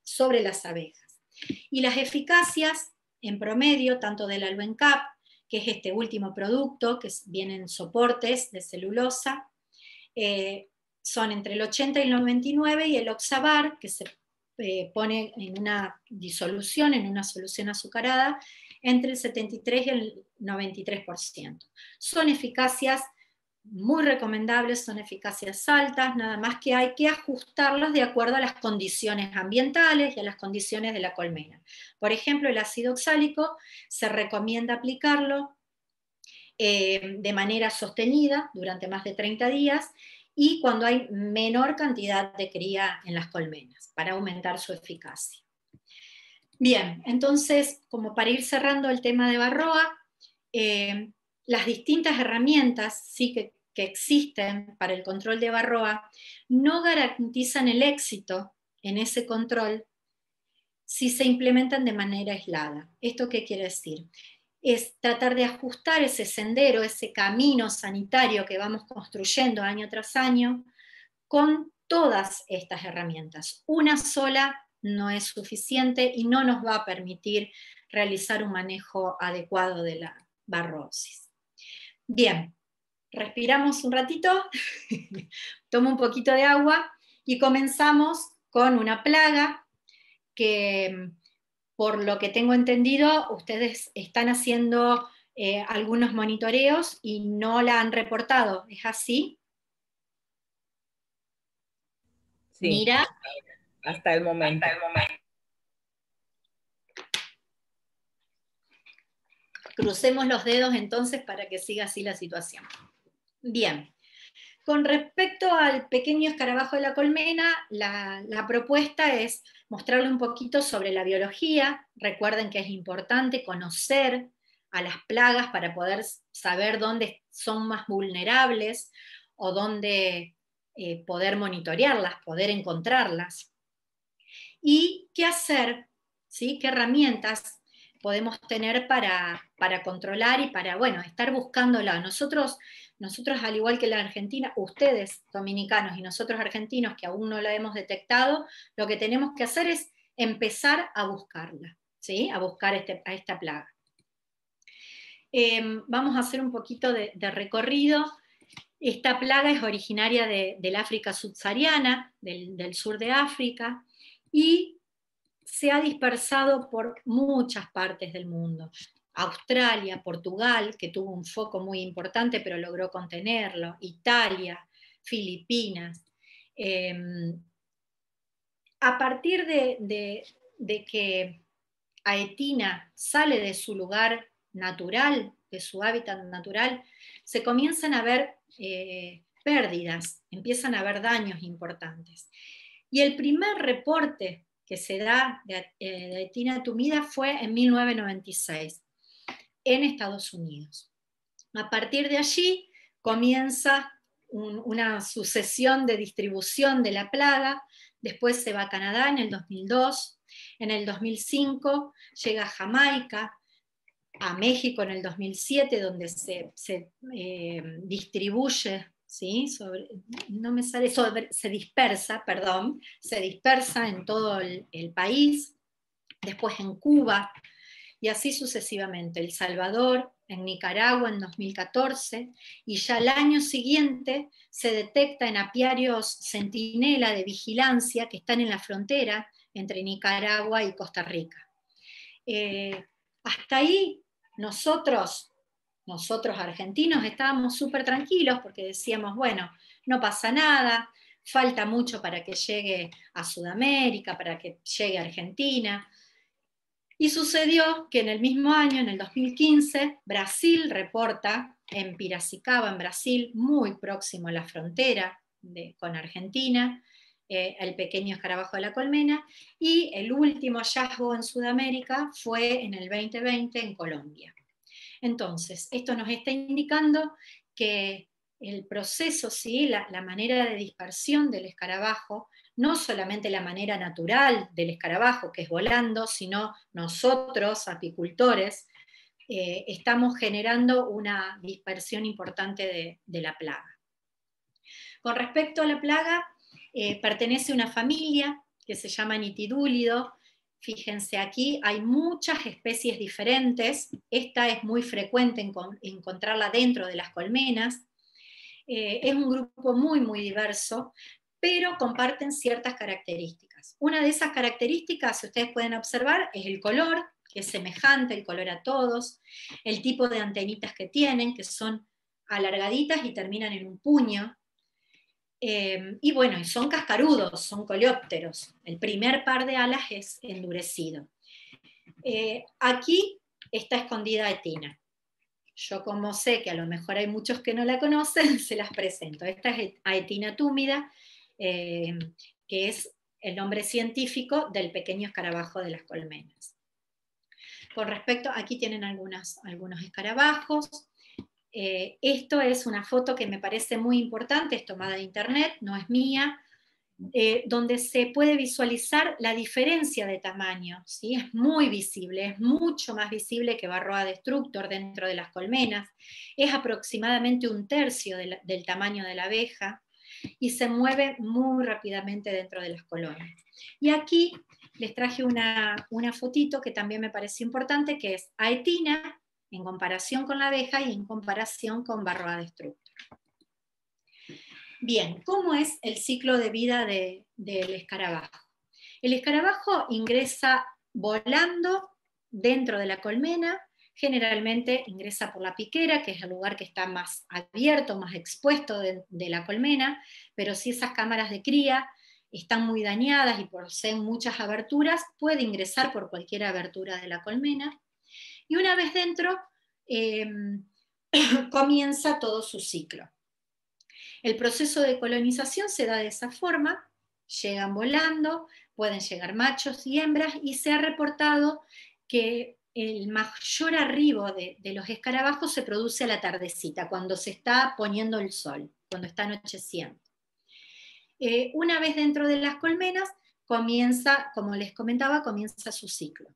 sobre las abejas. Y las eficacias en promedio, tanto del Albencap, que es este último producto, que vienen soportes de celulosa, eh, son entre el 80 y el 99, y el Oxabar, que se eh, pone en una disolución, en una solución azucarada, entre el 73 y el 93%. Son eficacias muy recomendables, son eficacias altas, nada más que hay que ajustarlas de acuerdo a las condiciones ambientales y a las condiciones de la colmena. Por ejemplo, el ácido oxálico se recomienda aplicarlo eh, de manera sostenida durante más de 30 días y cuando hay menor cantidad de cría en las colmenas, para aumentar su eficacia. Bien, entonces, como para ir cerrando el tema de Barroa, eh, las distintas herramientas sí que, que existen para el control de Barroa no garantizan el éxito en ese control si se implementan de manera aislada. ¿Esto qué quiere decir? Es tratar de ajustar ese sendero, ese camino sanitario que vamos construyendo año tras año con todas estas herramientas. Una sola no es suficiente y no nos va a permitir realizar un manejo adecuado de la barrosis. Bien, respiramos un ratito, tomo un poquito de agua y comenzamos con una plaga que por lo que tengo entendido, ustedes están haciendo eh, algunos monitoreos y no la han reportado. ¿Es así? Sí. Mira. Hasta el momento. Hasta el momento. Crucemos los dedos entonces para que siga así la situación. Bien. Con respecto al pequeño escarabajo de la colmena, la, propuesta es mostrarle un poquito sobre la biología. Recuerden que es importante conocer a las plagas para poder saber dónde son más vulnerables o dónde eh, poder monitorearlas, poder encontrarlas. Y qué hacer, ¿sí? qué herramientas podemos tener para, para controlar y para, bueno, estar buscándola. Nosotros nosotros, al igual que la Argentina, ustedes dominicanos y nosotros argentinos que aún no la hemos detectado, lo que tenemos que hacer es empezar a buscarla, ¿sí? a buscar este, a esta plaga. Em, vamos a hacer un poquito de, recorrido. Esta plaga es originaria del África subsahariana, del, del sur de África, y se ha dispersado por muchas partes del mundo. Australia, Portugal, que tuvo un foco muy importante pero logró contenerlo, Italia, Filipinas. Em, a partir de, que Aetina sale de su lugar natural, de su hábitat natural, se comienzan a ver eh, pérdidas, empiezan a haber daños importantes. Y el primer reporte que se da de, eh, de Aetina tumida fue en 1996 en Estados Unidos. A partir de allí comienza una sucesión de distribución de la plaga, después se va a Canadá en el 2002, en el 2005 llega a Jamaica, a México en el 2007, donde se, eh, distribuye, ¿sí? no me sale, se dispersa, perdón, se dispersa en todo el país, después en Cuba, y así sucesivamente. El Salvador, en Nicaragua en 2014 y ya el año siguiente se detecta en apiarios centinela de vigilancia que están en la frontera entre Nicaragua y Costa Rica. Eh, hasta ahí nosotros, nosotros argentinos, estábamos súper tranquilos porque decíamos, bueno, no pasa nada, falta mucho para que llegue a Sudamérica, para que llegue a Argentina. Y sucedió que en el mismo año, en el 2015, Brasil reporta en Piracicaba, en Brasil, muy próximo a la frontera con Argentina, eh, el pequeño escarabajo de la colmena, y el último hallazgo en Sudamérica fue en el 2020 en Colombia. Entonces, esto nos está indicando que el proceso, ¿sí? la, manera de dispersión del escarabajo, no solamente la manera natural del escarabajo, que es volando, sino nosotros, apicultores, eh, estamos generando una dispersión importante de, la plaga. Con respecto a la plaga, eh, pertenece a una familia que se llama nitidúlido. Fíjense aquí, hay muchas especies diferentes. Esta es muy frecuente encontrarla dentro de las colmenas. Eh, es un grupo muy, muy diverso, pero comparten ciertas características. Una de esas características, si ustedes pueden observar, es el color, que es semejante el color a todos, el tipo de antenitas que tienen, que son alargaditas y terminan en un puño. Eh, y bueno, son cascarudos, son coleópteros. El primer par de alas es endurecido. Eh, aquí está escondida Etina. Yo como sé que a lo mejor hay muchos que no la conocen, se las presento. Esta es Aetina túmida, eh, que es el nombre científico del pequeño escarabajo de las colmenas. Con respecto, aquí tienen algunos escarabajos. Eh, esto es una foto que me parece muy importante, es tomada de internet, no es mía, eh, donde se puede visualizar la diferencia de tamaño, ¿sí? es muy visible, es mucho más visible que Varroa destructor dentro de las colmenas, es aproximadamente un tercio del tamaño de la abeja y se mueve muy rápidamente dentro de las colonias. Y aquí les traje una, una fotito que también me parece importante, que es Aetina en comparación con la abeja y en comparación con Varroa destructor. Bien, ¿cómo es el ciclo de vida del escarabajo? El escarabajo ingresa volando dentro de la colmena, generalmente ingresa por la piquera, que es el lugar que está más abierto, más expuesto de, la colmena, pero si esas cámaras de cría están muy dañadas y poseen muchas aberturas, puede ingresar por cualquier abertura de la colmena. Y una vez dentro, em, comienza todo su ciclo. El proceso de colonización se da de esa forma, llegan volando, pueden llegar machos y hembras y se ha reportado que el mayor arribo de, los escarabajos se produce a la tardecita, cuando se está poniendo el sol, cuando está anocheciendo. Eh, una vez dentro de las colmenas, comienza, como les comentaba, comienza su ciclo.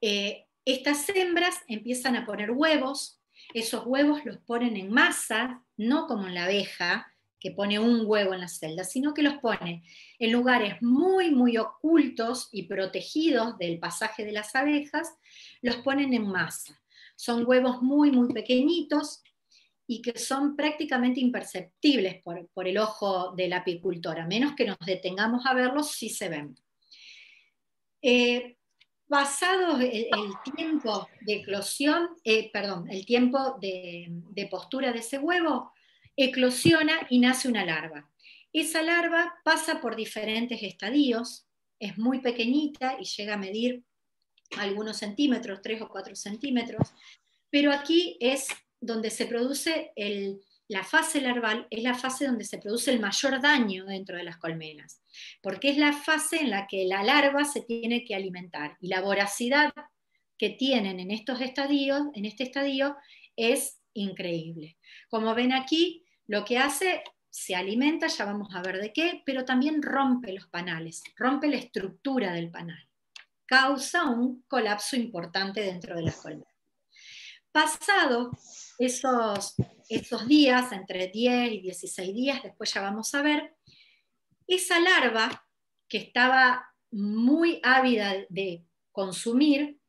Eh, estas hembras empiezan a poner huevos, esos huevos los ponen en masa, no como en la abeja, que pone un huevo en la celda, sino que los pone en lugares muy, muy ocultos y protegidos del pasaje de las abejas, los ponen en masa. Son huevos muy, muy pequeñitos y que son prácticamente imperceptibles por, el ojo del apicultor, a menos que nos detengamos a verlos, si se ven. Eh, pasado el, tiempo de eclosión, eh, perdón, el tiempo de, postura de ese huevo, eclosiona y nace una larva. Esa larva pasa por diferentes estadios, es muy pequeñita y llega a medir algunos centímetros, tres o cuatro centímetros, pero aquí es donde se produce el, la fase larval es la fase donde se produce el mayor daño dentro de las colmenas, porque es la fase en la que la larva se tiene que alimentar y la voracidad que tienen en estos estadios, en este estadio, es increíble. Como ven aquí, lo que hace se alimenta, ya vamos a ver de qué, pero también rompe los panales, rompe la estructura del panal, causa un colapso importante dentro de las colmenas. Pasado esos, esos días, entre 10 y 16 días, después ya vamos a ver, esa larva que estaba muy ávida de consumir,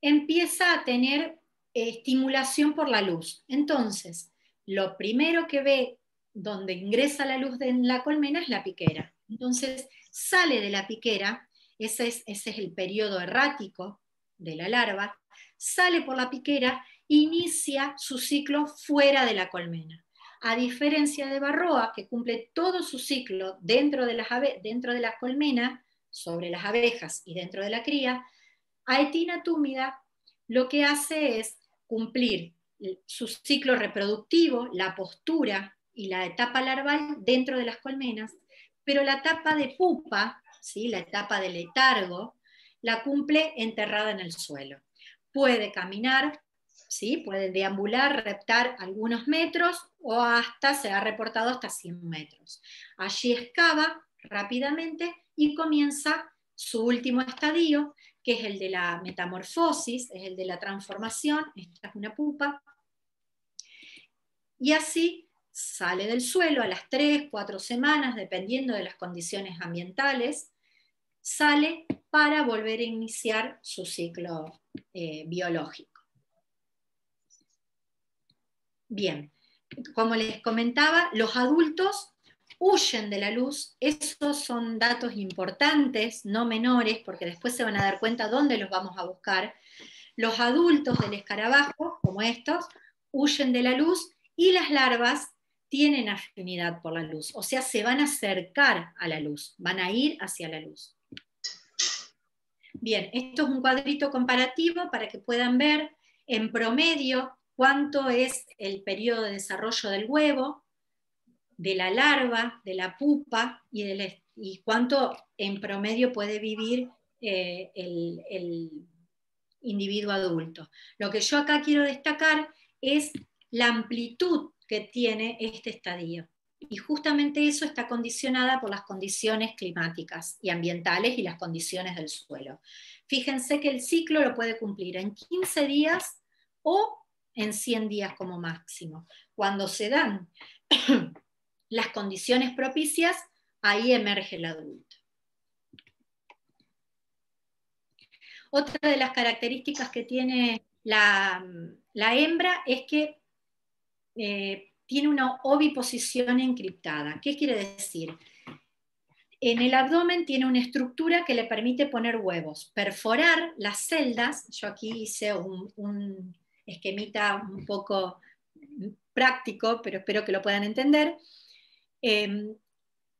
empieza a tener estimulación por la luz. Entonces, lo primero que ve donde ingresa la luz en la colmena es la piquera. Entonces, sale de la piquera, ese es, ese es el periodo errático de la larva, sale por la piquera e inicia su ciclo fuera de la colmena. A diferencia de Barroa, que cumple todo su ciclo dentro de las, dentro de la colmena, sobre las abejas y dentro de la cría, Aetina túmida lo que hace es cumplir su ciclo reproductivo, la postura y la etapa larval dentro de las colmenas, pero la etapa de pupa, ¿sí? la etapa de letargo, la cumple enterrada en el suelo. Puede caminar, ¿sí? puede deambular, reptar algunos metros o hasta, se ha reportado hasta 100 metros. Allí excava rápidamente y comienza su último estadio, que es el de la metamorfosis, es el de la transformación, esta es una pupa, y así sale del suelo a las 3, 4 semanas, dependiendo de las condiciones ambientales, sale para volver a iniciar su ciclo eh, biológico. Bien, como les comentaba, los adultos huyen de la luz. Esos son datos importantes, no menores, porque después se van a dar cuenta dónde los vamos a buscar. Los adultos del escarabajo, como estos, huyen de la luz y las larvas tienen afinidad por la luz, o sea, se van a acercar a la luz, van a ir hacia la luz. Bien, esto es un cuadrito comparativo para que puedan ver en promedio cuánto es el periodo de desarrollo del huevo, de la larva, de la pupa y, cuánto en promedio puede vivir eh, el, el individuo adulto. Lo que yo acá quiero destacar es la amplitud que tiene este estadio. Y justamente eso está condicionada por las condiciones climáticas y ambientales y las condiciones del suelo. Fíjense que el ciclo lo puede cumplir en 15 días o en 100 días como máximo. Cuando se dan las condiciones propicias, ahí emerge el adulto. Otra de las características que tiene la, hembra es que eh, tiene una oviposición encriptada. ¿Qué quiere decir? En el abdomen tiene una estructura que le permite poner huevos, perforar las celdas. Yo aquí hice un esquemita un poco práctico, pero espero que lo puedan entender. Em,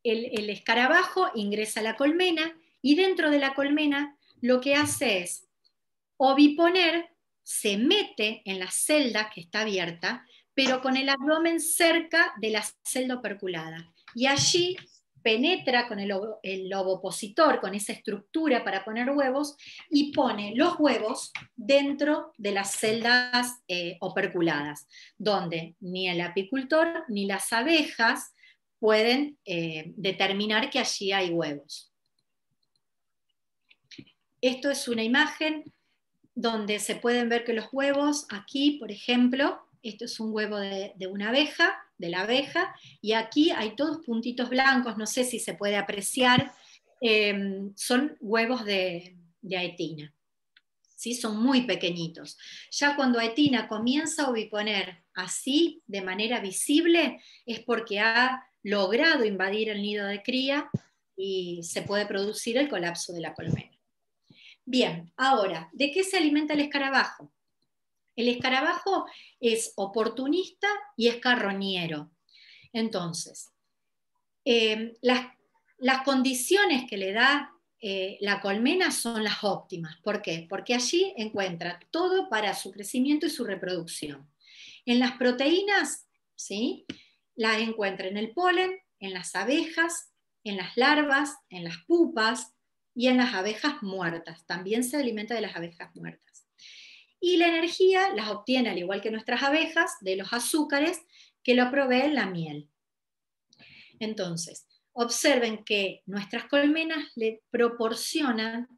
el, escarabajo ingresa a la colmena y dentro de la colmena lo que hace es oviponer, se mete en la celda que está abierta, pero con el abdomen cerca de la celda operculada. Y allí penetra con el, el ovopositor, con esa estructura para poner huevos, y pone los huevos dentro de las celdas eh, operculadas, donde ni el apicultor ni las abejas pueden eh, determinar que allí hay huevos. Esto es una imagen donde se pueden ver que los huevos, aquí por ejemplo, esto es un huevo de, una abeja, de la abeja, y aquí hay todos puntitos blancos, no sé si se puede apreciar, em, son huevos de, aetina. ¿Sí? Son muy pequeñitos. Ya cuando aetina comienza a oviponer así, de manera visible, es porque ha logrado invadir el nido de cría y se puede producir el colapso de la colmena. Bien, ahora, ¿de qué se alimenta el escarabajo? El escarabajo es oportunista y es carroñero. Entonces, eh, las, condiciones que le da eh, la colmena son las óptimas. ¿Por qué? Porque allí encuentra todo para su crecimiento y su reproducción. En las proteínas, ¿sí? Las encuentra en el polen, en las abejas, en las larvas, en las pupas y en las abejas muertas. También se alimenta de las abejas muertas. Y la energía las obtiene, al igual que nuestras abejas, de los azúcares que lo proveen la miel. Entonces, observen que nuestras colmenas le proporcionan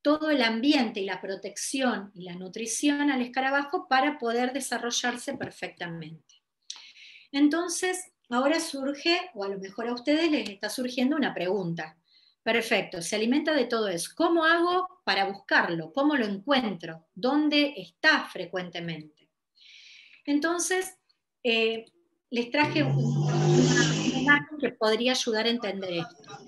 todo el ambiente y la protección y la nutrición al escarabajo para poder desarrollarse perfectamente. Entonces, ahora surge, o a lo mejor a ustedes les está surgiendo una pregunta. Perfecto, se alimenta de todo eso. ¿Cómo hago para buscarlo? ¿Cómo lo encuentro? ¿Dónde está frecuentemente? Entonces, eh, les traje una imagen que podría ayudar a entender esto.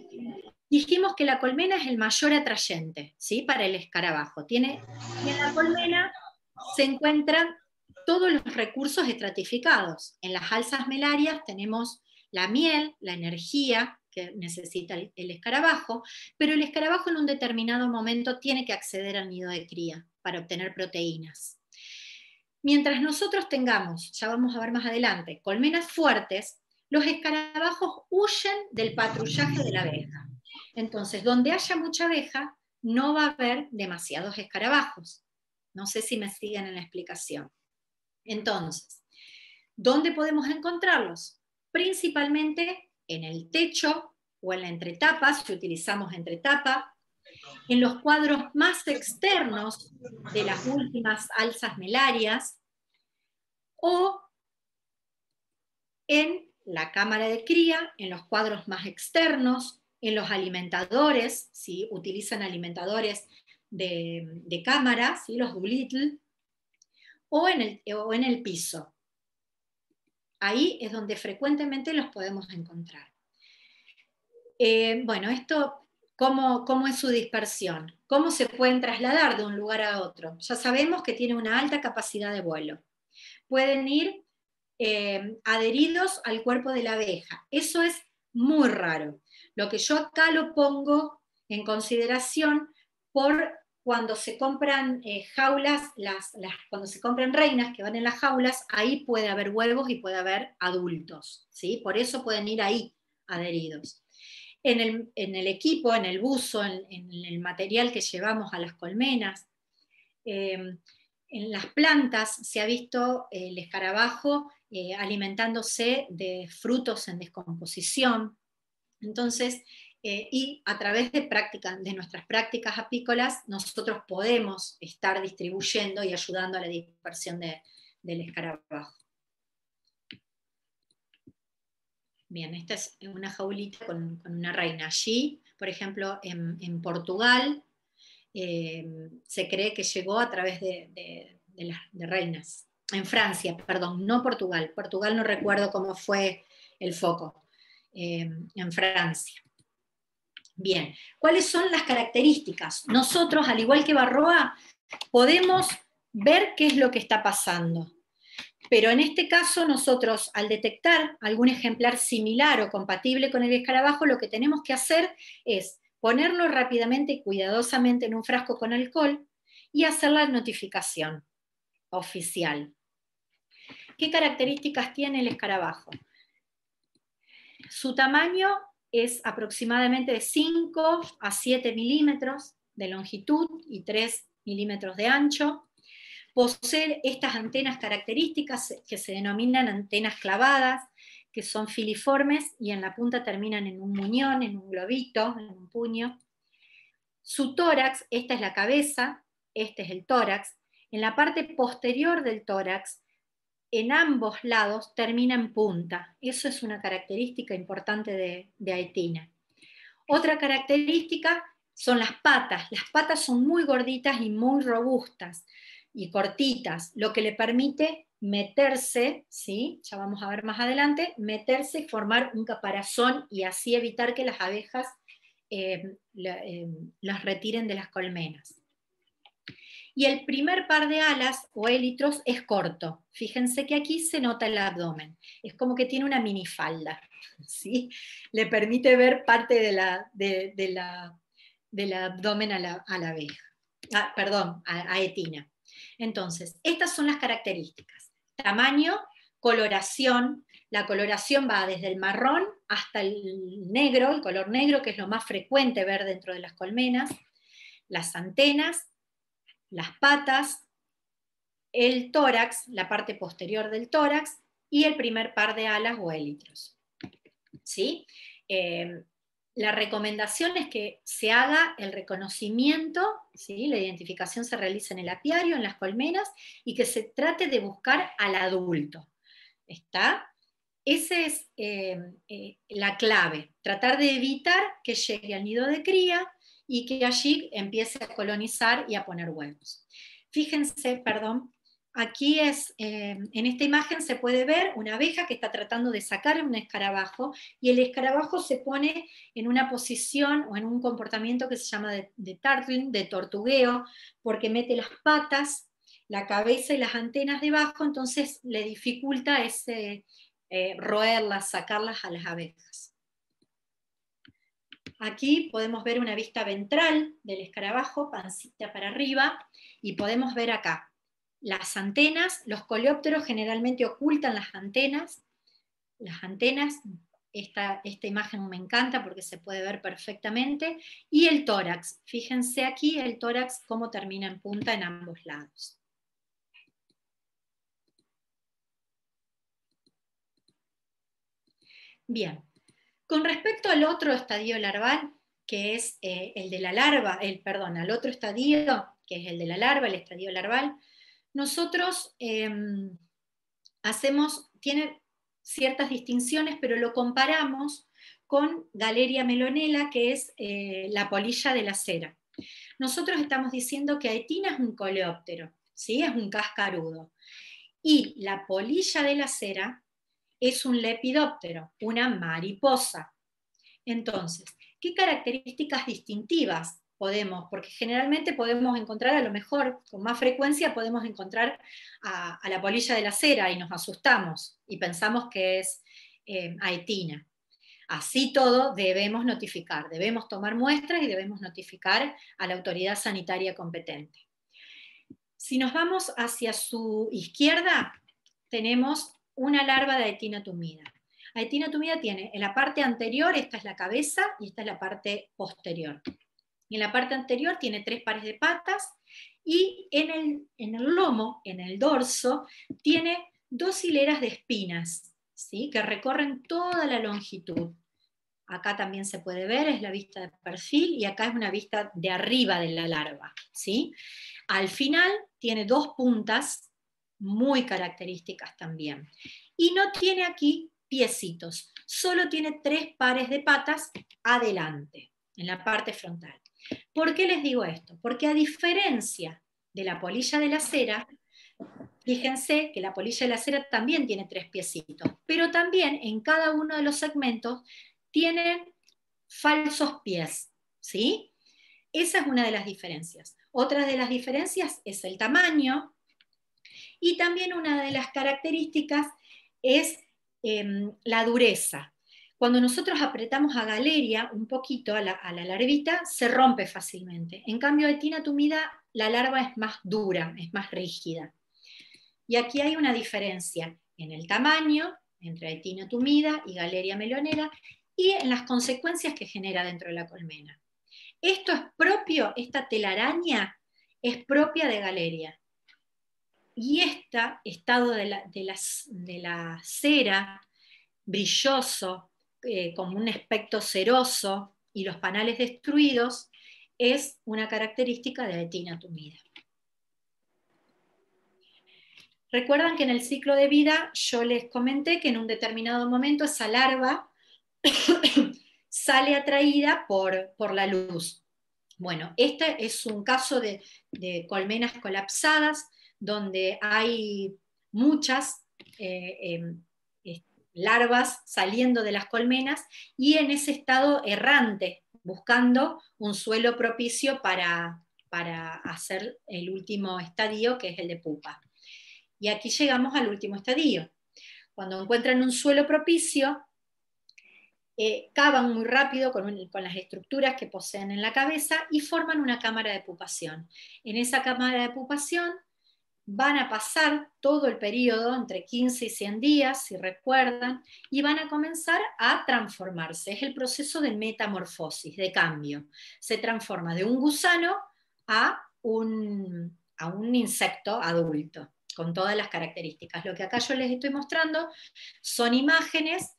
Dijimos que la colmena es el mayor atrayente ¿sí? para el escarabajo. Tiene, en la colmena se encuentran todos los recursos estratificados. En las alzas melarias tenemos la miel, la energía que necesita el, escarabajo, pero el escarabajo en un determinado momento tiene que acceder al nido de cría para obtener proteínas. Mientras nosotros tengamos, ya vamos a ver más adelante, colmenas fuertes, los escarabajos huyen del patrullaje de la abeja. Entonces, donde haya mucha abeja, no va a haber demasiados escarabajos. No sé si me siguen en la explicación. Entonces, ¿dónde podemos encontrarlos? Principalmente en el techo o en la entretapa, si utilizamos entretapa, en los cuadros más externos de las últimas alzas melarias o en la cámara de cría, en los cuadros más externos, en los alimentadores, si utilizan alimentadores de, cámara, los Doolittle, o en, el, o en el piso. Ahí es donde frecuentemente los podemos encontrar. Eh, bueno, esto, ¿cómo, ¿cómo es su dispersión? ¿Cómo se pueden trasladar de un lugar a otro? Ya sabemos que tiene una alta capacidad de vuelo. Pueden ir eh, adheridos al cuerpo de la abeja. Eso es muy raro. Lo que yo acá lo pongo en consideración por cuando se compran eh, jaulas, las, cuando se compran reinas que van en las jaulas, ahí puede haber huevos y puede haber adultos, ¿sí? Por eso pueden ir ahí adheridos. En el, equipo, en el buzo, en, el material que llevamos a las colmenas, em, en las plantas se ha visto el escarabajo eh, alimentándose de frutos en descomposición. Entonces, eh, y a través de, de nuestras prácticas apícolas, nosotros podemos estar distribuyendo y ayudando a la dispersión del escarabajo. Bien, esta es una jaulita con, una reina. Allí, por ejemplo, en, Portugal, eh, se cree que llegó a través de, reinas. En Francia, perdón, no Portugal. Portugal no recuerdo cómo fue el foco. Eh, en Francia. Bien, ¿cuáles son las características? Nosotros, al igual que Barroa, podemos ver qué es lo que está pasando. Pero en este caso, nosotros, al detectar algún ejemplar similar o compatible con el escarabajo, lo que tenemos que hacer es ponerlo rápidamente y cuidadosamente en un frasco con alcohol y hacer la notificación oficial. ¿Qué características tiene el escarabajo? Su tamaño es aproximadamente de 5 a 7 milímetros de longitud y 3 milímetros de ancho. Posee estas antenas características que se denominan antenas clavadas, que son filiformes y en la punta terminan en un muñón, en un globito, en un puño. Su tórax, esta es la cabeza, este es el tórax. En la parte posterior del tórax en ambos lados termina en punta. Eso es una característica importante de, de Otra característica son las patas. Las patas son muy gorditas y muy robustas y cortitas, lo que le permite meterse, ¿sí? ya vamos a ver más adelante, meterse y formar un caparazón y así evitar que las abejas eh, eh, las retiren de las colmenas y el primer par de alas o élitros es corto. Fíjense que aquí se nota el abdomen, es como que tiene una minifalda, ¿sí? Le permite ver parte de la, de, la, del abdomen a la, abeja, ah, perdón, a, a etina. Entonces, estas son las características. Tamaño, coloración, la coloración va desde el marrón hasta el negro, el color negro, que es lo más frecuente ver dentro de las colmenas, las antenas, las patas, el tórax, la parte posterior del tórax y el primer par de alas o élitros. ¿Sí? Eh, la recomendación es que se haga el reconocimiento, ¿sí? la identificación se realiza en el apiario, en las colmenas, y que se trate de buscar al adulto. ¿Está? esa es eh, eh, la clave, tratar de evitar que llegue al nido de cría y que allí empiece a colonizar y a poner huevos. Fíjense, perdón, aquí es, eh, en esta imagen se puede ver una abeja que está tratando de sacar un escarabajo y el escarabajo se pone en una posición o en un comportamiento que se llama de, de de tortugueo, porque mete las patas, la cabeza y las antenas debajo, entonces le dificulta ese eh, roerlas, sacarlas a las abejas. Aquí podemos ver una vista ventral del escarabajo, pancita para arriba, y podemos ver acá las antenas, los coleópteros generalmente ocultan las antenas, las antenas, esta, esta imagen me encanta porque se puede ver perfectamente, y el tórax, fíjense aquí el tórax cómo termina en punta en ambos lados. Bien, con respecto al otro estadio larval, que es eh, el de la larva, el, perdón, al otro estadio, que es el de la larva, el estadio larval, nosotros em, hacemos, tiene ciertas distinciones, pero lo comparamos con Galeria melonela, que es eh, la polilla de la cera. Nosotros estamos diciendo que Aetina es un coleóptero, ¿sí? es un cascarudo. Y la polilla de la cera es un lepidóptero, una mariposa. Entonces, ¿qué características distintivas podemos? Porque generalmente podemos encontrar, a lo mejor con más frecuencia, podemos encontrar a, la polilla de la cera y nos asustamos y pensamos que es eh, haetina. Así todo debemos notificar, debemos tomar muestras y debemos notificar a la autoridad sanitaria competente. Si nos vamos hacia su izquierda, tenemos una larva de Aetina tumida. Aetina tumida tiene en la parte anterior, esta es la cabeza y esta es la parte posterior. Y en la parte anterior tiene tres pares de patas y en el, en el lomo, en el dorso, tiene dos hileras de espinas ¿sí? que recorren toda la longitud. Acá también se puede ver, es la vista de perfil y acá es una vista de arriba de la larva. ¿sí? Al final tiene dos puntas muy características también. Y no tiene aquí piecitos, solo tiene tres pares de patas adelante, en la parte frontal. ¿Por qué les digo esto? Porque a diferencia de la polilla de la cera, fíjense que la polilla de la cera también tiene tres piecitos, pero también en cada uno de los segmentos tienen falsos pies, ¿sí? Esa es una de las diferencias. Otra de las diferencias es el tamaño, y también una de las características es em, la dureza. Cuando nosotros apretamos a galeria un poquito a la, larvita, se rompe fácilmente. En cambio, de tina tumida, la larva es más dura, es más rígida. Y aquí hay una diferencia en el tamaño entre Aetina tumida y Galeria melonera y en las consecuencias que genera dentro de la colmena. Esto es propio, esta telaraña es propia de Galeria. Y este estado de la, cera, brilloso, eh, como un aspecto ceroso, y los panales destruidos, es una característica de Aetina tumida. Recuerdan que en el ciclo de vida yo les comenté que en un determinado momento esa larva sale atraída por, por, la luz. Bueno, este es un caso de colmenas colapsadas donde hay muchas eh, em, larvas saliendo de las colmenas y en ese estado errante, buscando un suelo propicio para, para hacer el último estadio, que es el de pupa. Y aquí llegamos al último estadio. Cuando encuentran un suelo propicio, eh, cavan muy rápido con, con, las estructuras que poseen en la cabeza y forman una cámara de pupación. En esa cámara de pupación van a pasar todo el periodo, entre 15 y 100 días, si recuerdan, y van a comenzar a transformarse. Es el proceso de metamorfosis, de cambio. Se transforma de un gusano a un, a un insecto adulto, con todas las características. Lo que acá yo les estoy mostrando son imágenes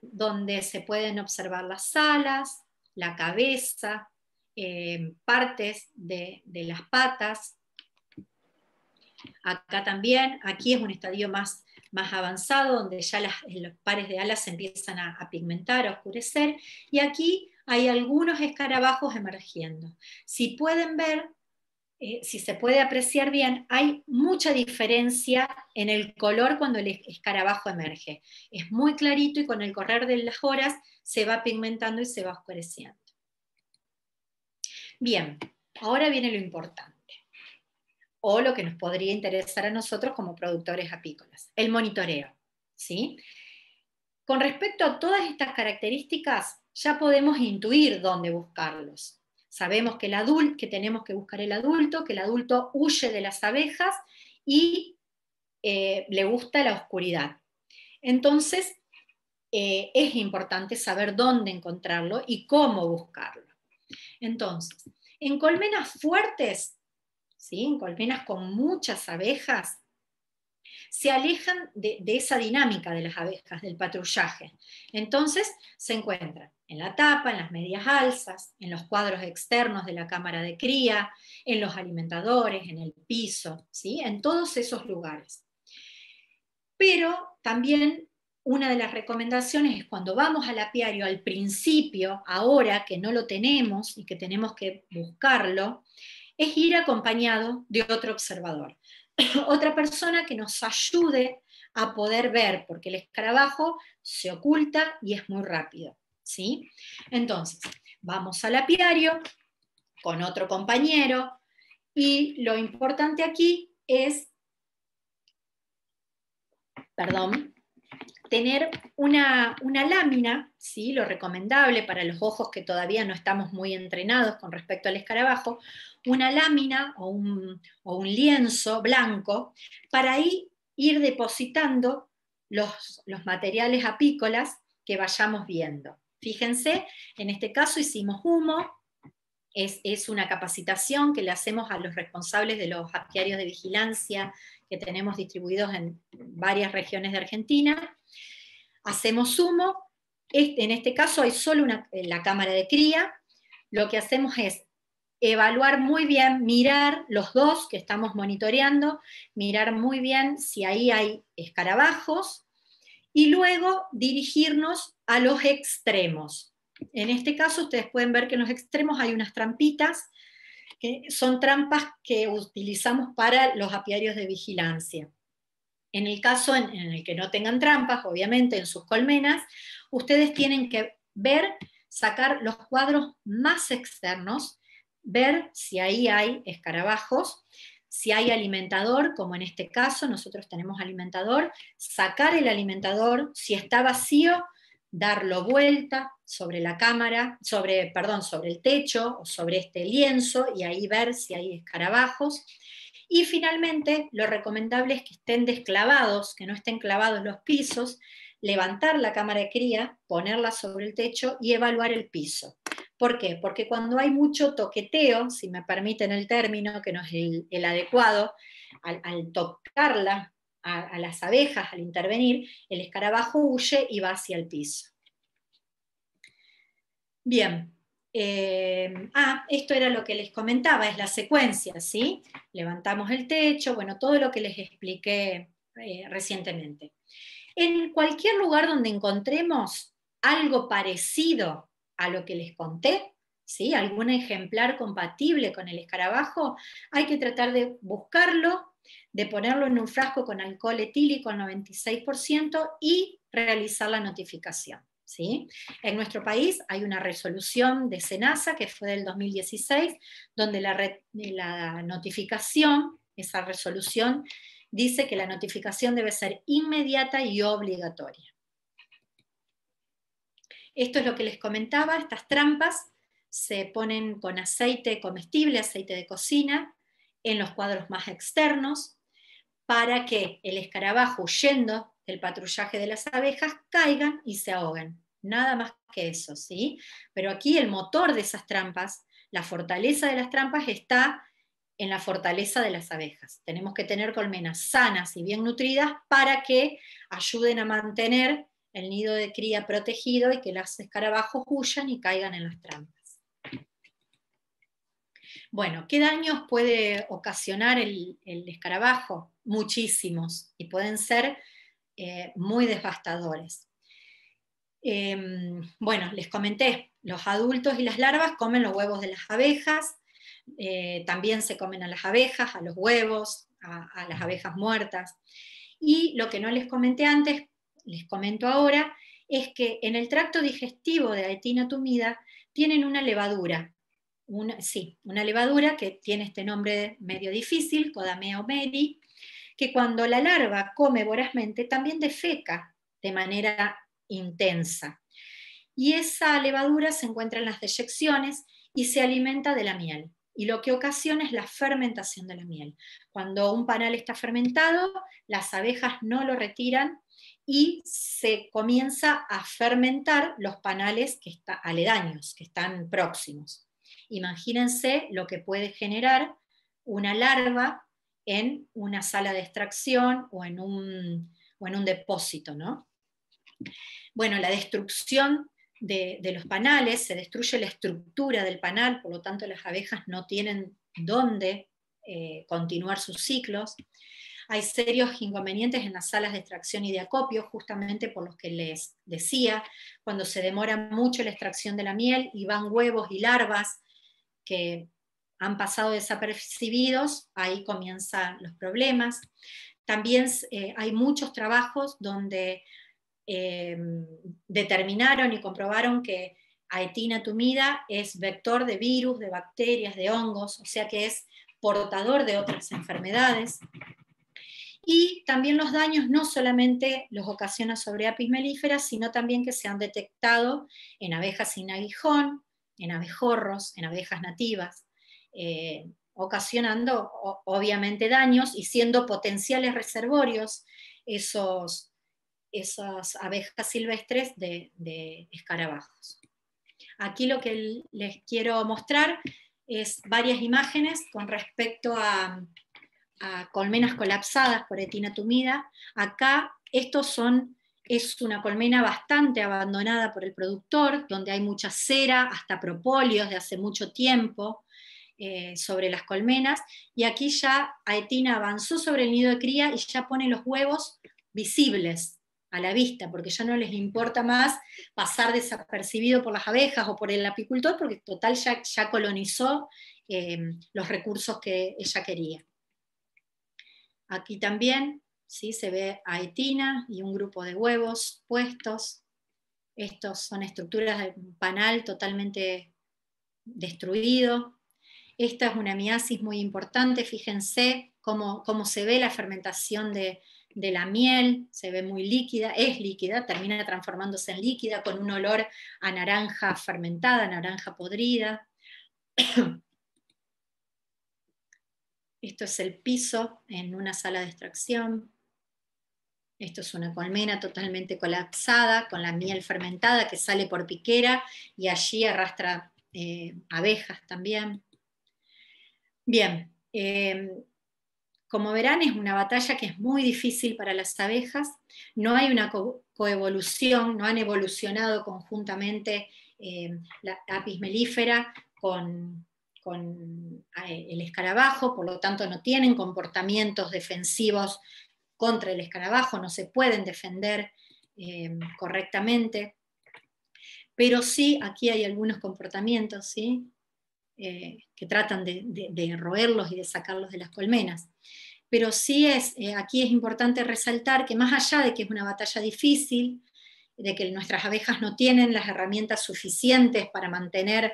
donde se pueden observar las alas, la cabeza, eh, partes de, de las patas, Acá también, aquí es un estadio más, más avanzado, donde ya los pares de alas empiezan a, a pigmentar, a oscurecer, y aquí hay algunos escarabajos emergiendo. Si pueden ver, eh, si se puede apreciar bien, hay mucha diferencia en el color cuando el escarabajo emerge. Es muy clarito y con el correr de las horas se va pigmentando y se va oscureciendo. Bien, ahora viene lo importante, o lo que nos podría interesar a nosotros como productores apícolas, el monitoreo. ¿sí? Con respecto a todas estas características, ya podemos intuir dónde buscarlos. Sabemos que, el adulto, que tenemos que buscar el adulto, que el adulto huye de las abejas y eh, le gusta la oscuridad. Entonces, eh, es importante saber dónde encontrarlo y cómo buscarlo. Entonces, en colmenas fuertes, ¿sí? en colmenas con muchas abejas, se alejan de, esa dinámica de las abejas, del patrullaje. Entonces se encuentran en la tapa, en las medias alzas, en los cuadros externos de la cámara de cría, en los alimentadores, en el piso, ¿sí? en todos esos lugares. Pero también una de las recomendaciones es cuando vamos al apiario al principio, ahora que no lo tenemos y que tenemos que buscarlo, es ir acompañado de otro observador. otra persona que nos ayude a poder ver, porque el escarabajo se oculta y es muy rápido. ¿sí? Entonces, vamos al apiario con otro compañero y lo importante aquí es, perdón, tener una, lámina, ¿sí? lo recomendable para los ojos que todavía no estamos muy entrenados con respecto al escarabajo, una lámina o un, lienzo blanco para ahí ir depositando los, materiales apícolas que vayamos viendo. Fíjense, en este caso hicimos humo, es, es, una capacitación que le hacemos a los responsables de los apiarios de vigilancia que tenemos distribuidos en varias regiones de Argentina. Hacemos humo, en este caso hay solo una, la cámara de cría, lo que hacemos es evaluar muy bien, mirar los dos que estamos monitoreando, mirar muy bien si ahí hay escarabajos y luego dirigirnos a los extremos. En este caso ustedes pueden ver que en los extremos hay unas trampitas, que son trampas que utilizamos para los apiarios de vigilancia. En el caso en, en el que no tengan trampas, obviamente en sus colmenas, ustedes tienen que ver, sacar los cuadros más externos ver si ahí hay escarabajos, si hay alimentador, como en este caso nosotros tenemos alimentador, sacar el alimentador, si está vacío, darlo vuelta sobre la cámara, sobre, perdón, sobre el techo o sobre este lienzo y ahí ver si hay escarabajos. Y finalmente, lo recomendable es que estén desclavados, que no estén clavados los pisos, levantar la cámara de cría, ponerla sobre el techo y evaluar el piso. ¿Por qué? Porque cuando hay mucho toqueteo, si me permiten el término, que no es el, adecuado, al, tocarla a, las abejas, al intervenir, el escarabajo huye y va hacia el piso. Bien. Eh, ah, esto era lo que les comentaba, es la secuencia, ¿sí? Levantamos el techo, bueno, todo lo que les expliqué eh, recientemente. En cualquier lugar donde encontremos algo parecido a lo que les conté, ¿sí? algún ejemplar compatible con el escarabajo, hay que tratar de buscarlo, de ponerlo en un frasco con alcohol etílico al 96% y realizar la notificación. ¿sí? En nuestro país hay una resolución de SENASA que fue del 2016, donde la, la notificación, esa resolución, dice que la notificación debe ser inmediata y obligatoria. Esto es lo que les comentaba, estas trampas se ponen con aceite comestible, aceite de cocina, en los cuadros más externos, para que el escarabajo, huyendo del patrullaje de las abejas, caigan y se ahoguen. Nada más que eso, ¿sí? Pero aquí el motor de esas trampas, la fortaleza de las trampas está en la fortaleza de las abejas. Tenemos que tener colmenas sanas y bien nutridas para que ayuden a mantener el nido de cría protegido y que los escarabajos huyan y caigan en las trampas. Bueno, ¿qué daños puede ocasionar el, escarabajo? Muchísimos, y pueden ser eh, muy devastadores. Em, bueno, les comenté, los adultos y las larvas comen los huevos de las abejas, eh, también se comen a las abejas, a los huevos, a, las abejas muertas. Y lo que no les comenté antes, les comento ahora, es que en el tracto digestivo de Aetina tumida tienen una levadura, una, sí, una levadura que tiene este nombre medio difícil, Codamea meri, que cuando la larva come vorazmente también defeca de manera intensa. Y esa levadura se encuentra en las deyecciones y se alimenta de la miel. Y lo que ocasiona es la fermentación de la miel. Cuando un panal está fermentado, las abejas no lo retiran y se comienza a fermentar los panales que están aledaños, que están próximos. Imagínense lo que puede generar una larva en una sala de extracción o en un, depósito, ¿no? Bueno, la destrucción de, los panales, se destruye la estructura del panal, por lo tanto las abejas no tienen dónde eh, continuar sus ciclos. Hay serios inconvenientes en las salas de extracción y de acopio, justamente por los que les decía, cuando se demora mucho la extracción de la miel y van huevos y larvas que han pasado desapercibidos, ahí comienzan los problemas. También eh, hay muchos trabajos donde eh, determinaron y comprobaron que Aetina tumida es vector de virus, de bacterias, de hongos, o sea que es portador de otras enfermedades. Y también los daños no solamente los ocasiona sobre apis mellifera, sino también que se han detectado en abejas sin aguijón, en abejorros, en abejas nativas, eh, ocasionando obviamente daños y siendo potenciales reservorios esos, esas abejas silvestres de, escarabajos. Aquí lo que les quiero mostrar es varias imágenes con respecto a, colmenas colapsadas por etina tumida. Acá estos son, es una colmena bastante abandonada por el productor, donde hay mucha cera, hasta propóleos de hace mucho tiempo eh, sobre las colmenas, y aquí ya Aetina avanzó sobre el nido de cría y ya pone los huevos visibles a la vista, porque ya no les importa más pasar desapercibido por las abejas o por el apicultor, porque total ya, ya colonizó eh, los recursos que ella quería. Aquí también ¿sí? se ve a Etina y un grupo de huevos puestos. Estos son estructuras de panal totalmente destruido. Esta es una miasis muy importante, fíjense cómo, cómo se ve la fermentación de, de la miel, se ve muy líquida, es líquida, termina transformándose en líquida con un olor a naranja fermentada, naranja podrida. Esto es el piso en una sala de extracción. Esto es una colmena totalmente colapsada, con la miel fermentada que sale por piquera y allí arrastra eh, abejas también. Bien, eh, como verán, es una batalla que es muy difícil para las abejas, no hay una coevolución, no han evolucionado conjuntamente eh, la apis melífera con, el escarabajo, por lo tanto no tienen comportamientos defensivos contra el escarabajo, no se pueden defender eh, correctamente, pero sí aquí hay algunos comportamientos ¿sí? que tratan de roerlos y de sacarlos de las colmenas pero sí es, eh, aquí es importante resaltar que más allá de que es una batalla difícil, de que nuestras abejas no tienen las herramientas suficientes para mantener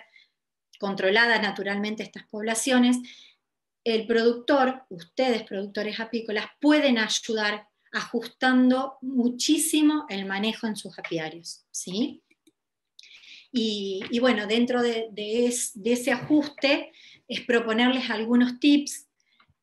controladas naturalmente estas poblaciones, el productor, ustedes productores apícolas, pueden ayudar ajustando muchísimo el manejo en sus apiarios. ¿sí? Y, bueno, dentro de, ese ajuste es proponerles algunos tips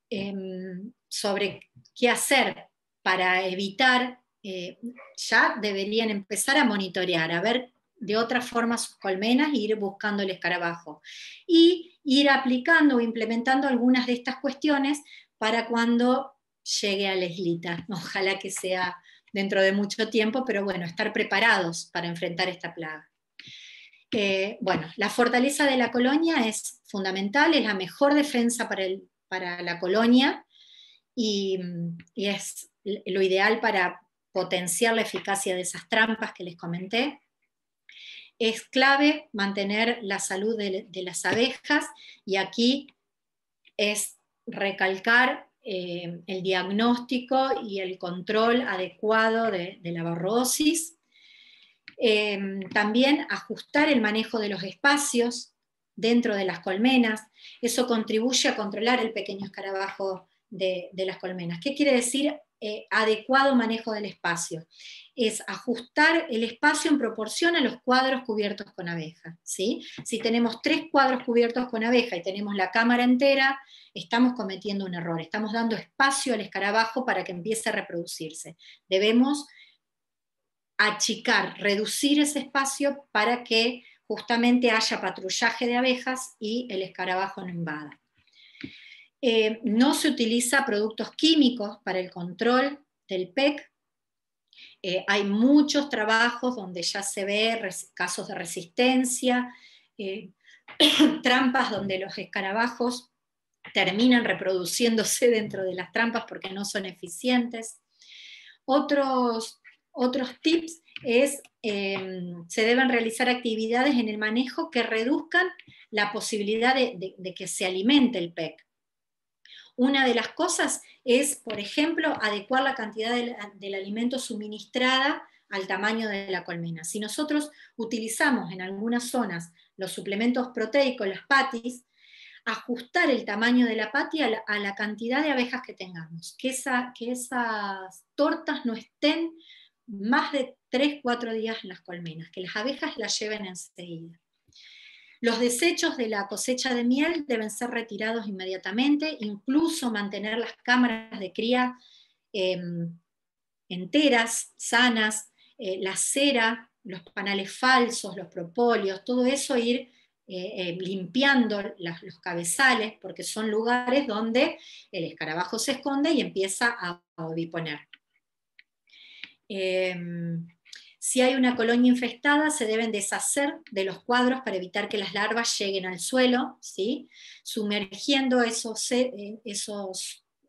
em, sobre qué hacer para evitar, eh, ya deberían empezar a monitorear, a ver de otra forma sus colmenas e ir buscando el escarabajo. Y ir aplicando o implementando algunas de estas cuestiones para cuando llegue a la islita. Ojalá que sea dentro de mucho tiempo, pero bueno, estar preparados para enfrentar esta plaga. Eh, bueno, la fortaleza de la colonia es fundamental, es la mejor defensa para, para la colonia y, es lo ideal para potenciar la eficacia de esas trampas que les comenté. Es clave mantener la salud de, las abejas y aquí es recalcar eh, el diagnóstico y el control adecuado de, la barrosis. Eh, también ajustar el manejo de los espacios dentro de las colmenas. Eso contribuye a controlar el pequeño escarabajo de, las colmenas. ¿Qué quiere decir eh, adecuado manejo del espacio? Es ajustar el espacio en proporción a los cuadros cubiertos con abeja. ¿sí? Si tenemos tres cuadros cubiertos con abeja y tenemos la cámara entera, estamos cometiendo un error. Estamos dando espacio al escarabajo para que empiece a reproducirse. Debemos achicar, reducir ese espacio para que justamente haya patrullaje de abejas y el escarabajo no invada. Eh, no se utiliza productos químicos para el control del PEC. Eh, hay muchos trabajos donde ya se ve casos de resistencia, eh, trampas donde los escarabajos terminan reproduciéndose dentro de las trampas porque no son eficientes. Otros, otros tips es, se deben realizar actividades en el manejo que reduzcan la posibilidad de que se alimente el PEC. Una de las cosas es, por ejemplo, adecuar la cantidad del, alimento suministrada al tamaño de la colmena. Si nosotros utilizamos en algunas zonas los suplementos proteicos, las patis, ajustar el tamaño de la pati a la, cantidad de abejas que tengamos, que, que esas tortas no estén más de 3-4 días en las colmenas, que las abejas las lleven enseguida. Los desechos de la cosecha de miel deben ser retirados inmediatamente, incluso mantener las cámaras de cría em, enteras, sanas, eh, la cera, los panales falsos, los propóleos, todo eso ir eh, eh, limpiando los cabezales, porque son lugares donde el escarabajo se esconde y empieza a oviponer. Em, si hay una colonia infestada, se deben deshacer de los cuadros para evitar que las larvas lleguen al suelo, sumergiendo esos, eh,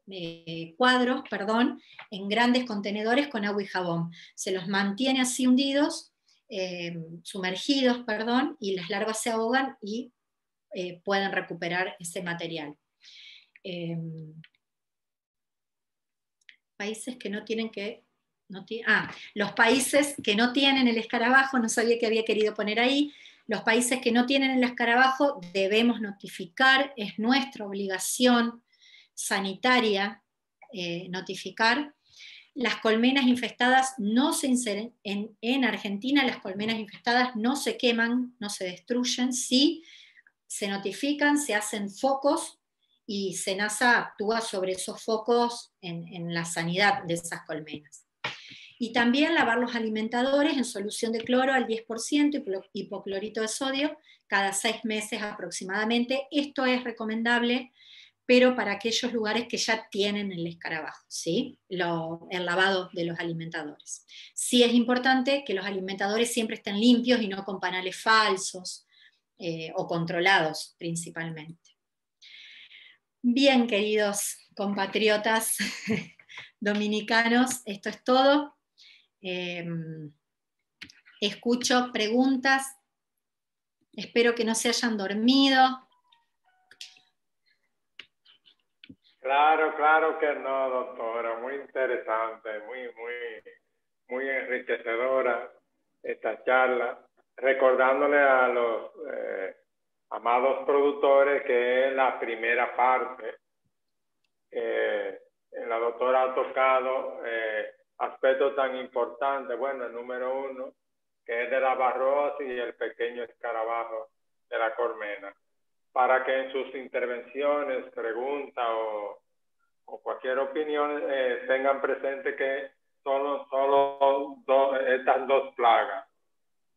eh, cuadros perdón, en grandes contenedores con agua y jabón. Se los mantiene así hundidos, eh, sumergidos, perdón, y las larvas se ahogan y pueden recuperar ese material. países que no tienen que ah, los países que no tienen el escarabajo, no sabía que había querido poner ahí, los países que no tienen el escarabajo debemos notificar, es nuestra obligación sanitaria eh, notificar. Las colmenas infestadas no se inseren, en, en, Argentina las colmenas infestadas no se queman, no se destruyen, sí se notifican, se hacen focos y SENASA actúa sobre esos focos en la sanidad de esas colmenas. Y también lavar los alimentadores en solución de cloro al 10% y hipoclorito de sodio cada seis meses aproximadamente. Esto es recomendable, pero para aquellos lugares que ya tienen el escarabajo, ¿sí? el lavado de los alimentadores. Sí es importante que los alimentadores siempre estén limpios y no con panales falsos eh, o controlados principalmente. Bien, queridos compatriotas dominicanos, esto es todo. Em, escucho preguntas. Espero que no se hayan dormido. Claro, claro que no, doctora. Muy interesante, muy, muy, muy enriquecedora esta charla. Recordándole a los eh, amados productores que es la primera parte. Eh, la doctora ha tocado eh, aspecto tan importante, bueno, el número uno, que es de la barrosa y el pequeño escarabajo de la colmena, para que en sus intervenciones, preguntas o, cualquier opinión eh, tengan presente que solo, solo estas dos plagas,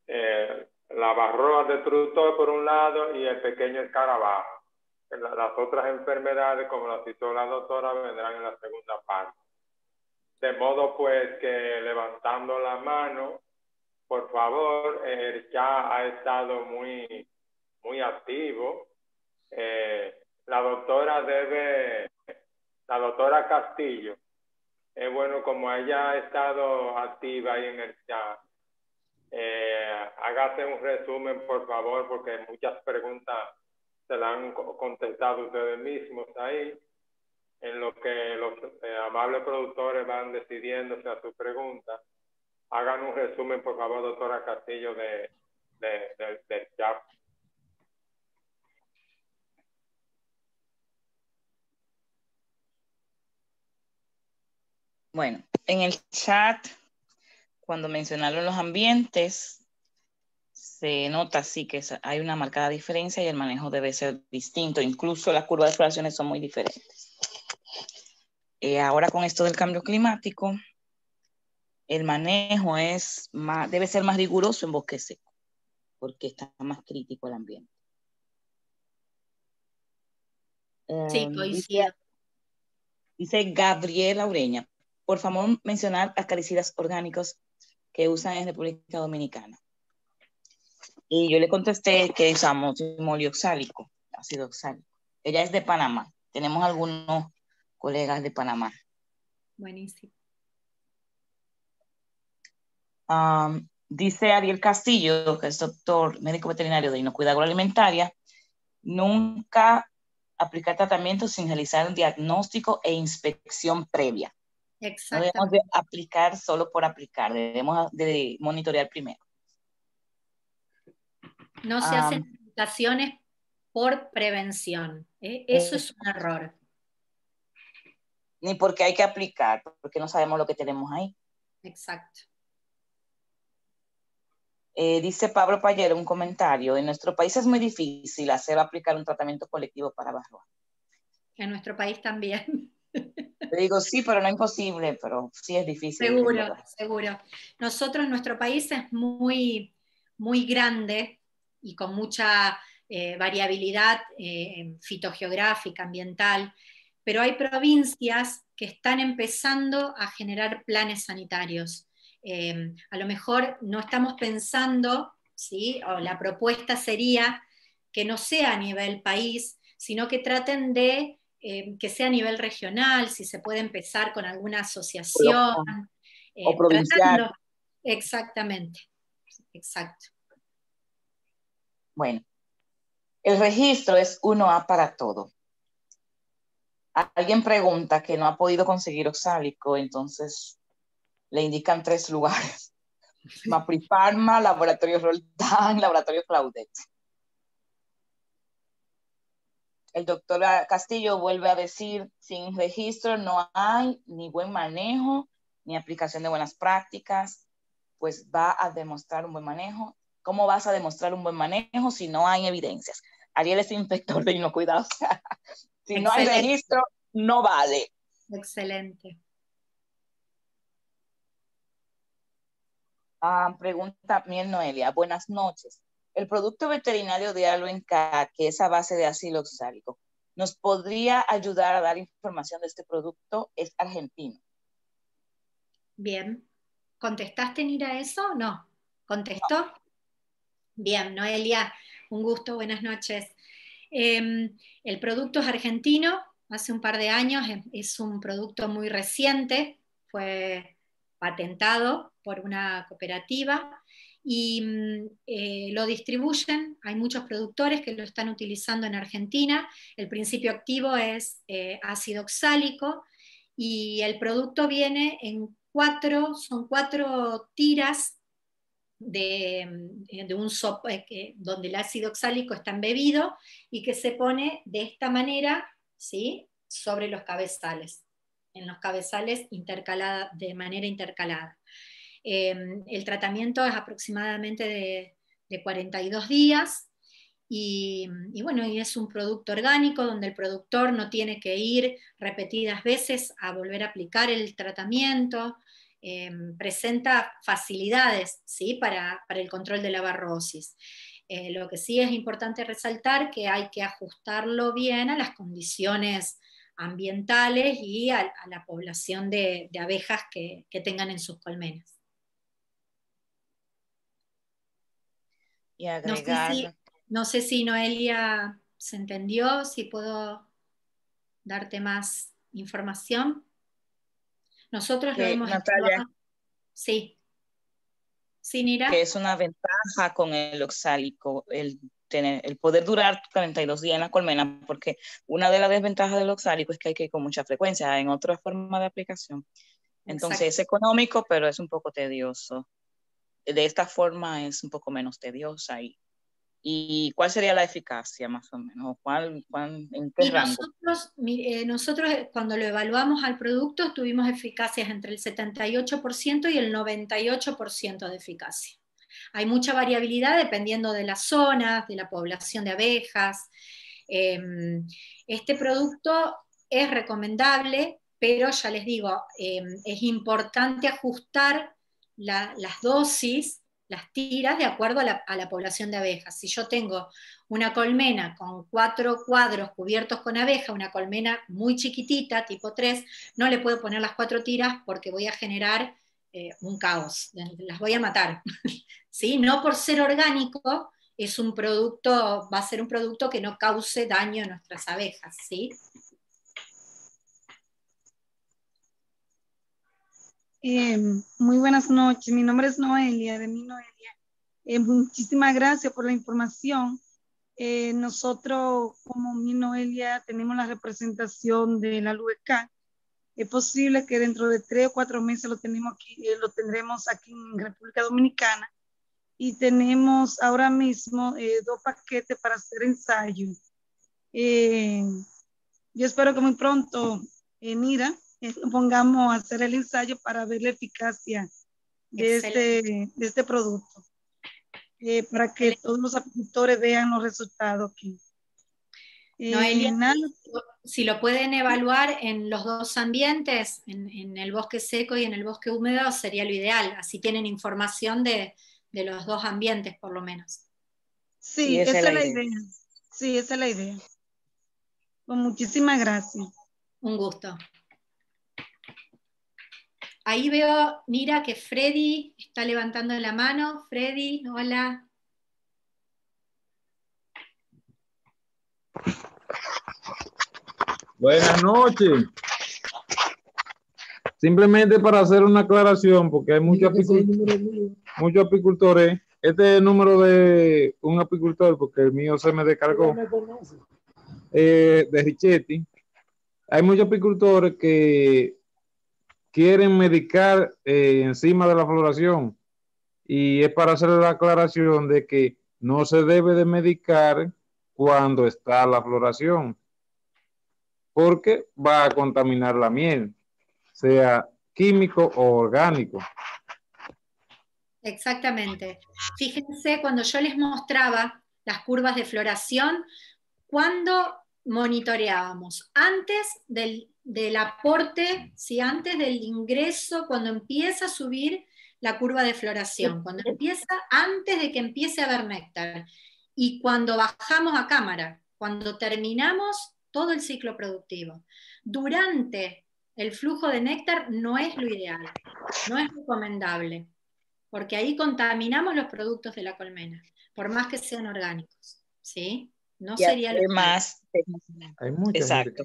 eh, la barroa destructor por un lado y el pequeño escarabajo. Las otras enfermedades, como lo citó la doctora, vendrán en la segunda parte. De modo pues que levantando la mano, por favor, el ya ha estado muy, muy activo. Eh, la doctora debe, la doctora Castillo, es bueno, como ella ha estado activa ahí en el chat, eh, hágase un resumen, por favor, porque muchas preguntas se las han contestado ustedes mismos ahí, en lo que los eh, amables productores van decidiéndose a su pregunta. Hagan un resumen, por favor, doctora Castillo, de, del chat. Bueno, en el chat, cuando mencionaron los ambientes, se nota así que hay una marcada diferencia y el manejo debe ser distinto. Incluso las curvas de floraciones son muy diferentes. Eh, ahora con esto del cambio climático, el manejo es más, debe ser más riguroso en bosque seco, porque está más crítico el ambiente. Sí, em, coincido. Dice Gabriela Ureña, por favor, mencionar acaricidas orgánicos que usan en República Dominicana. Y yo le contesté que usamos oxálico, ácido oxálico. Ella es de Panamá. Tenemos algunos colegas de Panamá. Buenísimo. dice Ariel Castillo, que es doctor médico veterinario de inocuidad agroalimentaria, nunca aplicar tratamiento sin realizar un diagnóstico e inspección previa. No debemos de aplicar solo por aplicar, debemos de monitorear primero. No se hacen aplicaciones por prevención. ¿eh? Eso es un error. Ni porque hay que aplicar, porque no sabemos lo que tenemos ahí. Exacto. Eh, dice Pablo Payero un comentario, en nuestro país es muy difícil hacer aplicar un tratamiento colectivo para barroa. En nuestro país también. Te digo sí, pero no imposible, pero sí es difícil. Seguro, seguro. Nosotros, nuestro país es muy, muy grande y con mucha eh, variabilidad eh, fitogeográfica, ambiental, pero hay provincias que están empezando a generar planes sanitarios. Eh, a lo mejor no estamos pensando, ¿sí? o la propuesta sería que no sea a nivel país, sino que traten de eh, que sea a nivel regional, si se puede empezar con alguna asociación. o eh, provincial. exactamente, exacto. Bueno, el registro es 1A para todo. Alguien pregunta que no ha podido conseguir oxálico, entonces le indican tres lugares. Maprifarma, Laboratorio Roldán, Laboratorio Claudet. el doctor Castillo vuelve a decir, sin registro no hay ni buen manejo, ni aplicación de buenas prácticas, pues va a demostrar un buen manejo. ¿Cómo vas a demostrar un buen manejo si no hay evidencias? Ariel es inspector de inocuidad, si no hay registro, no vale. Excelente. Ah, pregunta Miel Noelia, buenas noches. El producto veterinario de Aloenca, que es a base de ácido oxálico, ¿nos podría ayudar a dar información de este producto? Es argentino. Bien. ¿Contestaste, Nira, eso? No. ¿Contestó? Bien, Noelia, un gusto, buenas noches. Em, el producto es argentino, hace un par de años, es un producto muy reciente, fue patentado por una cooperativa y mm, eh, lo distribuyen. Hay muchos productores que lo están utilizando en Argentina. El principio activo es eh, ácido oxálico y el producto viene en cuatro, son cuatro tiras de, mm, un eh, donde el ácido oxálico está embebido y que se pone de esta manera ¿sí? sobre los cabezales, en los cabezales intercalada, de manera intercalada. Em, el tratamiento es aproximadamente de, 42 días y, bueno, y es un producto orgánico donde el productor no tiene que ir repetidas veces a volver a aplicar el tratamiento. Em, presenta facilidades ¿sí? para, el control de la barrosis. Eh, lo que sí es importante resaltar que hay que ajustarlo bien a las condiciones ambientales y a, la población de, abejas que tengan en sus colmenas. No sé, si, Noelia se entendió, si puedo darte más información. Nosotros lo hemos Natalia, Sí. Sí, Nira. Que es una ventaja con el oxálico, el, tener, el poder durar 42 días en la colmena, porque una de las desventajas del oxálico es que hay que ir con mucha frecuencia en otra forma de aplicación. Entonces es económico, pero es un poco tedioso. De esta forma es un poco menos tediosa y ¿Y cuál sería la eficacia más o menos? ¿Cuál, en qué rango? Nosotros, eh, nosotros eh, cuando lo evaluamos al producto tuvimos eficacias entre el 78% y el 98% de eficacia. Hay mucha variabilidad dependiendo de las zonas, de la población de abejas. Em, este producto es recomendable, pero ya les digo, em, es importante ajustar las dosis las tiras de acuerdo a la, población de abejas. Si yo tengo una colmena con cuatro cuadros cubiertos con abeja, una colmena muy chiquitita, tipo 3, no le puedo poner las cuatro tiras porque voy a generar eh, un caos, las voy a matar. ¿Sí? No por ser orgánico, es un producto, va a ser un producto que no cause daño a nuestras abejas. ¿sí? Eh, muy buenas noches, mi nombre es Noelia, de mi Noelia. Eh, muchísimas gracias por la información. Eh, nosotros, como mi Noelia, tenemos la representación de la LUECA. Es posible que dentro de tres o cuatro meses lo, tenemos aquí, lo tendremos aquí en República Dominicana. Y tenemos ahora mismo dos paquetes para hacer ensayo. yo espero que muy pronto, Nira, pongamos a hacer el ensayo para ver la eficacia de, este, de este producto, eh, para que todos los apicultores vean los resultados aquí. Eh, si lo pueden evaluar en los dos ambientes, en, el bosque seco y en el bosque húmedo, sería lo ideal. Así tienen información de, los dos ambientes, por lo menos. Sí, esa, es la idea. Sí, esa es la idea. Pues muchísimas gracias. Un gusto. Ahí veo, mira, que Freddy está levantando la mano. Freddy, hola. Buenas noches. Simplemente para hacer una aclaración, porque hay muchos apicultores, muchos apicultores. Este es el número de un apicultor, porque el mío se me descargó. Eh, de Richetti. Hay muchos apicultores que quieren medicar eh, encima de la floración. Y es para hacer la aclaración de que no se debe de medicar cuando está la floración, porque va a contaminar la miel, sea químico o orgánico. Exactamente. Fíjense, cuando yo les mostraba las curvas de floración, cuando monitoreábamos antes del del aporte, si antes del ingreso, cuando empieza a subir la curva de floración, cuando empieza, antes de que empiece a haber néctar, y cuando bajamos a cámara, cuando terminamos todo el ciclo productivo. Durante el flujo de néctar no es lo ideal, no es recomendable, porque ahí contaminamos los productos de la colmena, por más que sean orgánicos. ¿sí? No sería además, Hay muchas Exacto.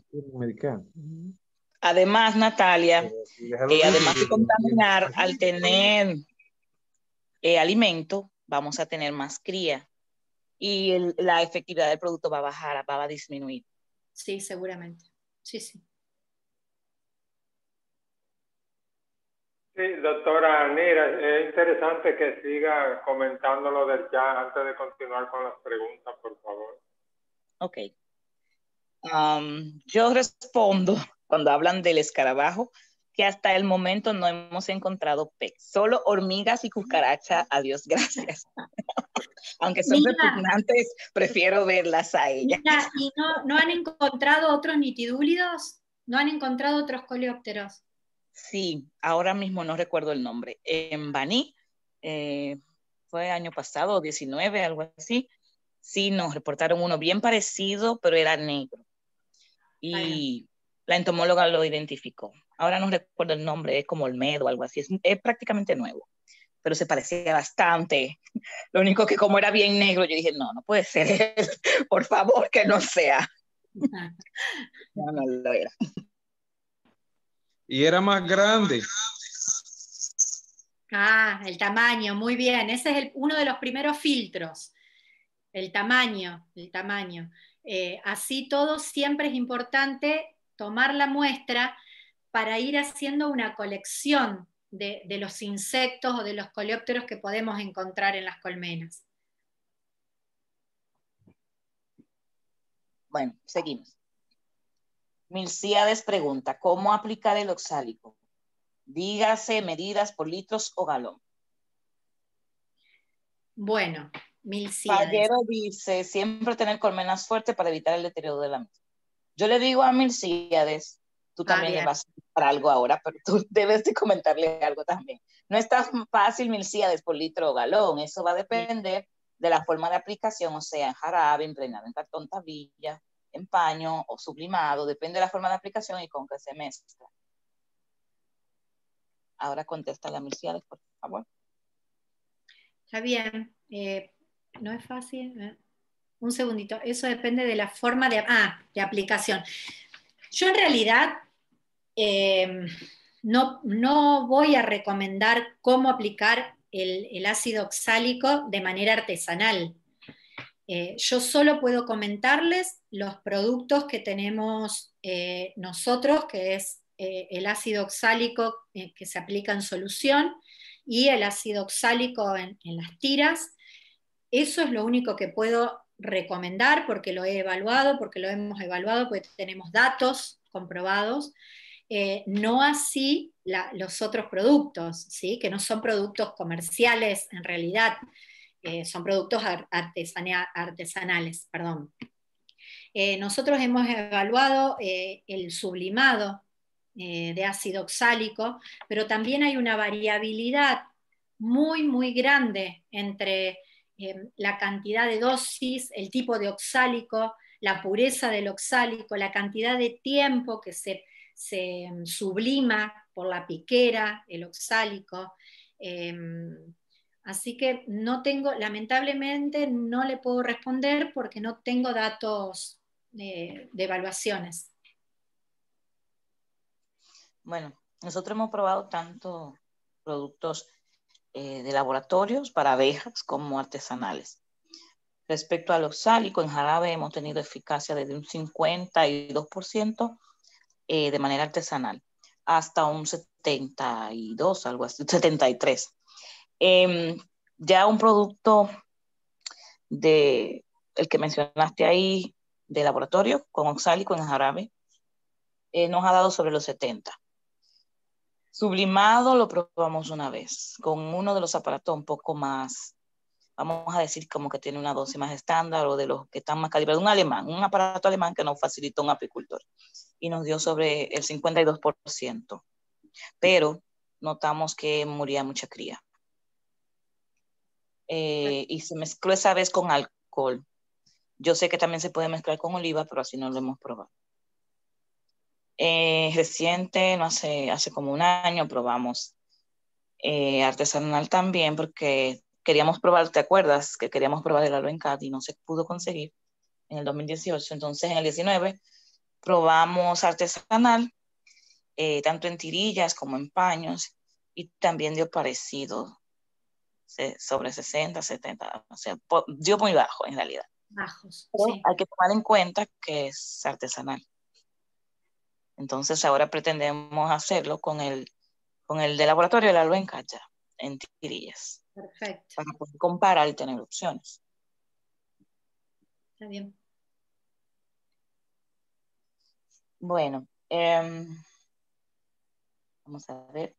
Además, Natalia, eh, además de contaminar, al tener eh, alimento, vamos a tener más cría y la efectividad del producto va a bajar, va a disminuir. Sí, seguramente. Sí, sí. Sí, doctora Nira, es interesante que siga comentando lo del chat antes de continuar con las preguntas, por favor. Ok. Um, yo respondo cuando hablan del escarabajo que hasta el momento no hemos encontrado pez, solo hormigas y cucarachas, adiós, gracias. Aunque son repugnantes, prefiero verlas a ellas. ¿Y no, han encontrado otros nitidúlidos? ¿No han encontrado otros coleópteros? Sí, ahora mismo no recuerdo el nombre. En Baní, eh, fue año pasado, 19, algo así, Sí, nos reportaron uno bien parecido, pero era negro. Y la entomóloga lo identificó. Ahora no recuerdo el nombre, es como Olmedo o algo así. Es, prácticamente nuevo, pero se parecía bastante. Lo único que como era bien negro, yo dije, no, no puede ser Por favor, que no sea. No, no lo era. y era más grande. Ah, el tamaño, muy bien. Ese es uno de los primeros filtros. El tamaño, el tamaño. Eh, así todo siempre es importante tomar la muestra para ir haciendo una colección de, de los insectos o de los coleópteros que podemos encontrar en las colmenas. Bueno, seguimos. Milciades pregunta, ¿cómo aplicar el oxálico? Dígase medidas por litros o galón. Bueno, Milciades. Fallero dice, siempre tener colmenas fuertes para evitar el deterioro de la misma. Yo le digo a Milciades, tú ah, también le vas a para algo ahora, pero tú debes de comentarle algo también. No es tan fácil Milciades por litro o galón, eso va a depender de la forma de aplicación, o sea, en jarabe, impregnado en cartón tablilla, en paño o sublimado, depende de la forma de aplicación y con qué se mezcla. Ahora contesta la Milciades, por favor. Está bien. Eh, no es fácil. ¿eh? Un segundito. Eso depende de la forma de, ah, de aplicación. Yo en realidad eh, no, no voy a recomendar cómo aplicar el, ácido oxálico de manera artesanal. Eh, yo solo puedo comentarles los productos que tenemos eh, nosotros, que es el ácido oxálico que se aplica en solución y el ácido oxálico en, las tiras. Eso es lo único que puedo recomendar porque lo he evaluado, porque lo hemos evaluado, porque tenemos datos comprobados. Eh, no así los otros productos, ¿sí? que no son productos comerciales en realidad, eh, son productos artesanales. Perdón. Eh, nosotros hemos evaluado el sublimado de ácido oxálico, pero también hay una variabilidad muy, muy grande entre la cantidad de dosis, el tipo de oxálico, la pureza del oxálico, la cantidad de tiempo que se se sublima por la piquera, el oxálico. Em, así que no tengo, lamentablemente no le puedo responder porque no tengo datos de, evaluaciones. Bueno, nosotros hemos probado tanto productos eh, de laboratorios para abejas como artesanales. Respecto al oxálico, en jarabe hemos tenido eficacia desde un 52% eh, de manera artesanal, hasta un 72, algo así, 73. Em, ya un producto de el que mencionaste ahí de laboratorio con oxálico en jarabe eh, nos ha dado sobre los 70. Sublimado lo probamos una vez con uno de los aparatos un poco más, vamos a decir como que tiene una dosis más estándar o de los que están más calibrados, un alemán, un aparato alemán que nos facilitó un apicultor y nos dio sobre el 52%. Pero notamos que moría mucha cría. Eh, y se mezcló esa vez con alcohol. Yo sé que también se puede mezclar con oliva, pero así no lo hemos probado. Eh, reciente, no hace, hace como un año, probamos eh, artesanal también, porque queríamos probar, ¿te acuerdas? Que queríamos probar el aloencat y no se pudo conseguir en el 2018. Entonces, en el 19 probamos artesanal, eh, tanto en tirillas como en paños, y también dio parecido, sobre 60, 70, o sea, dio muy bajo en realidad. Bajos. Hay que tomar en cuenta que es artesanal. Entonces ahora pretendemos hacerlo con el, con el de laboratorio de la Luenca ya, en tirillas. Perfecto. Para poder comparar y tener opciones. Está bien. Bueno, em, vamos a ver.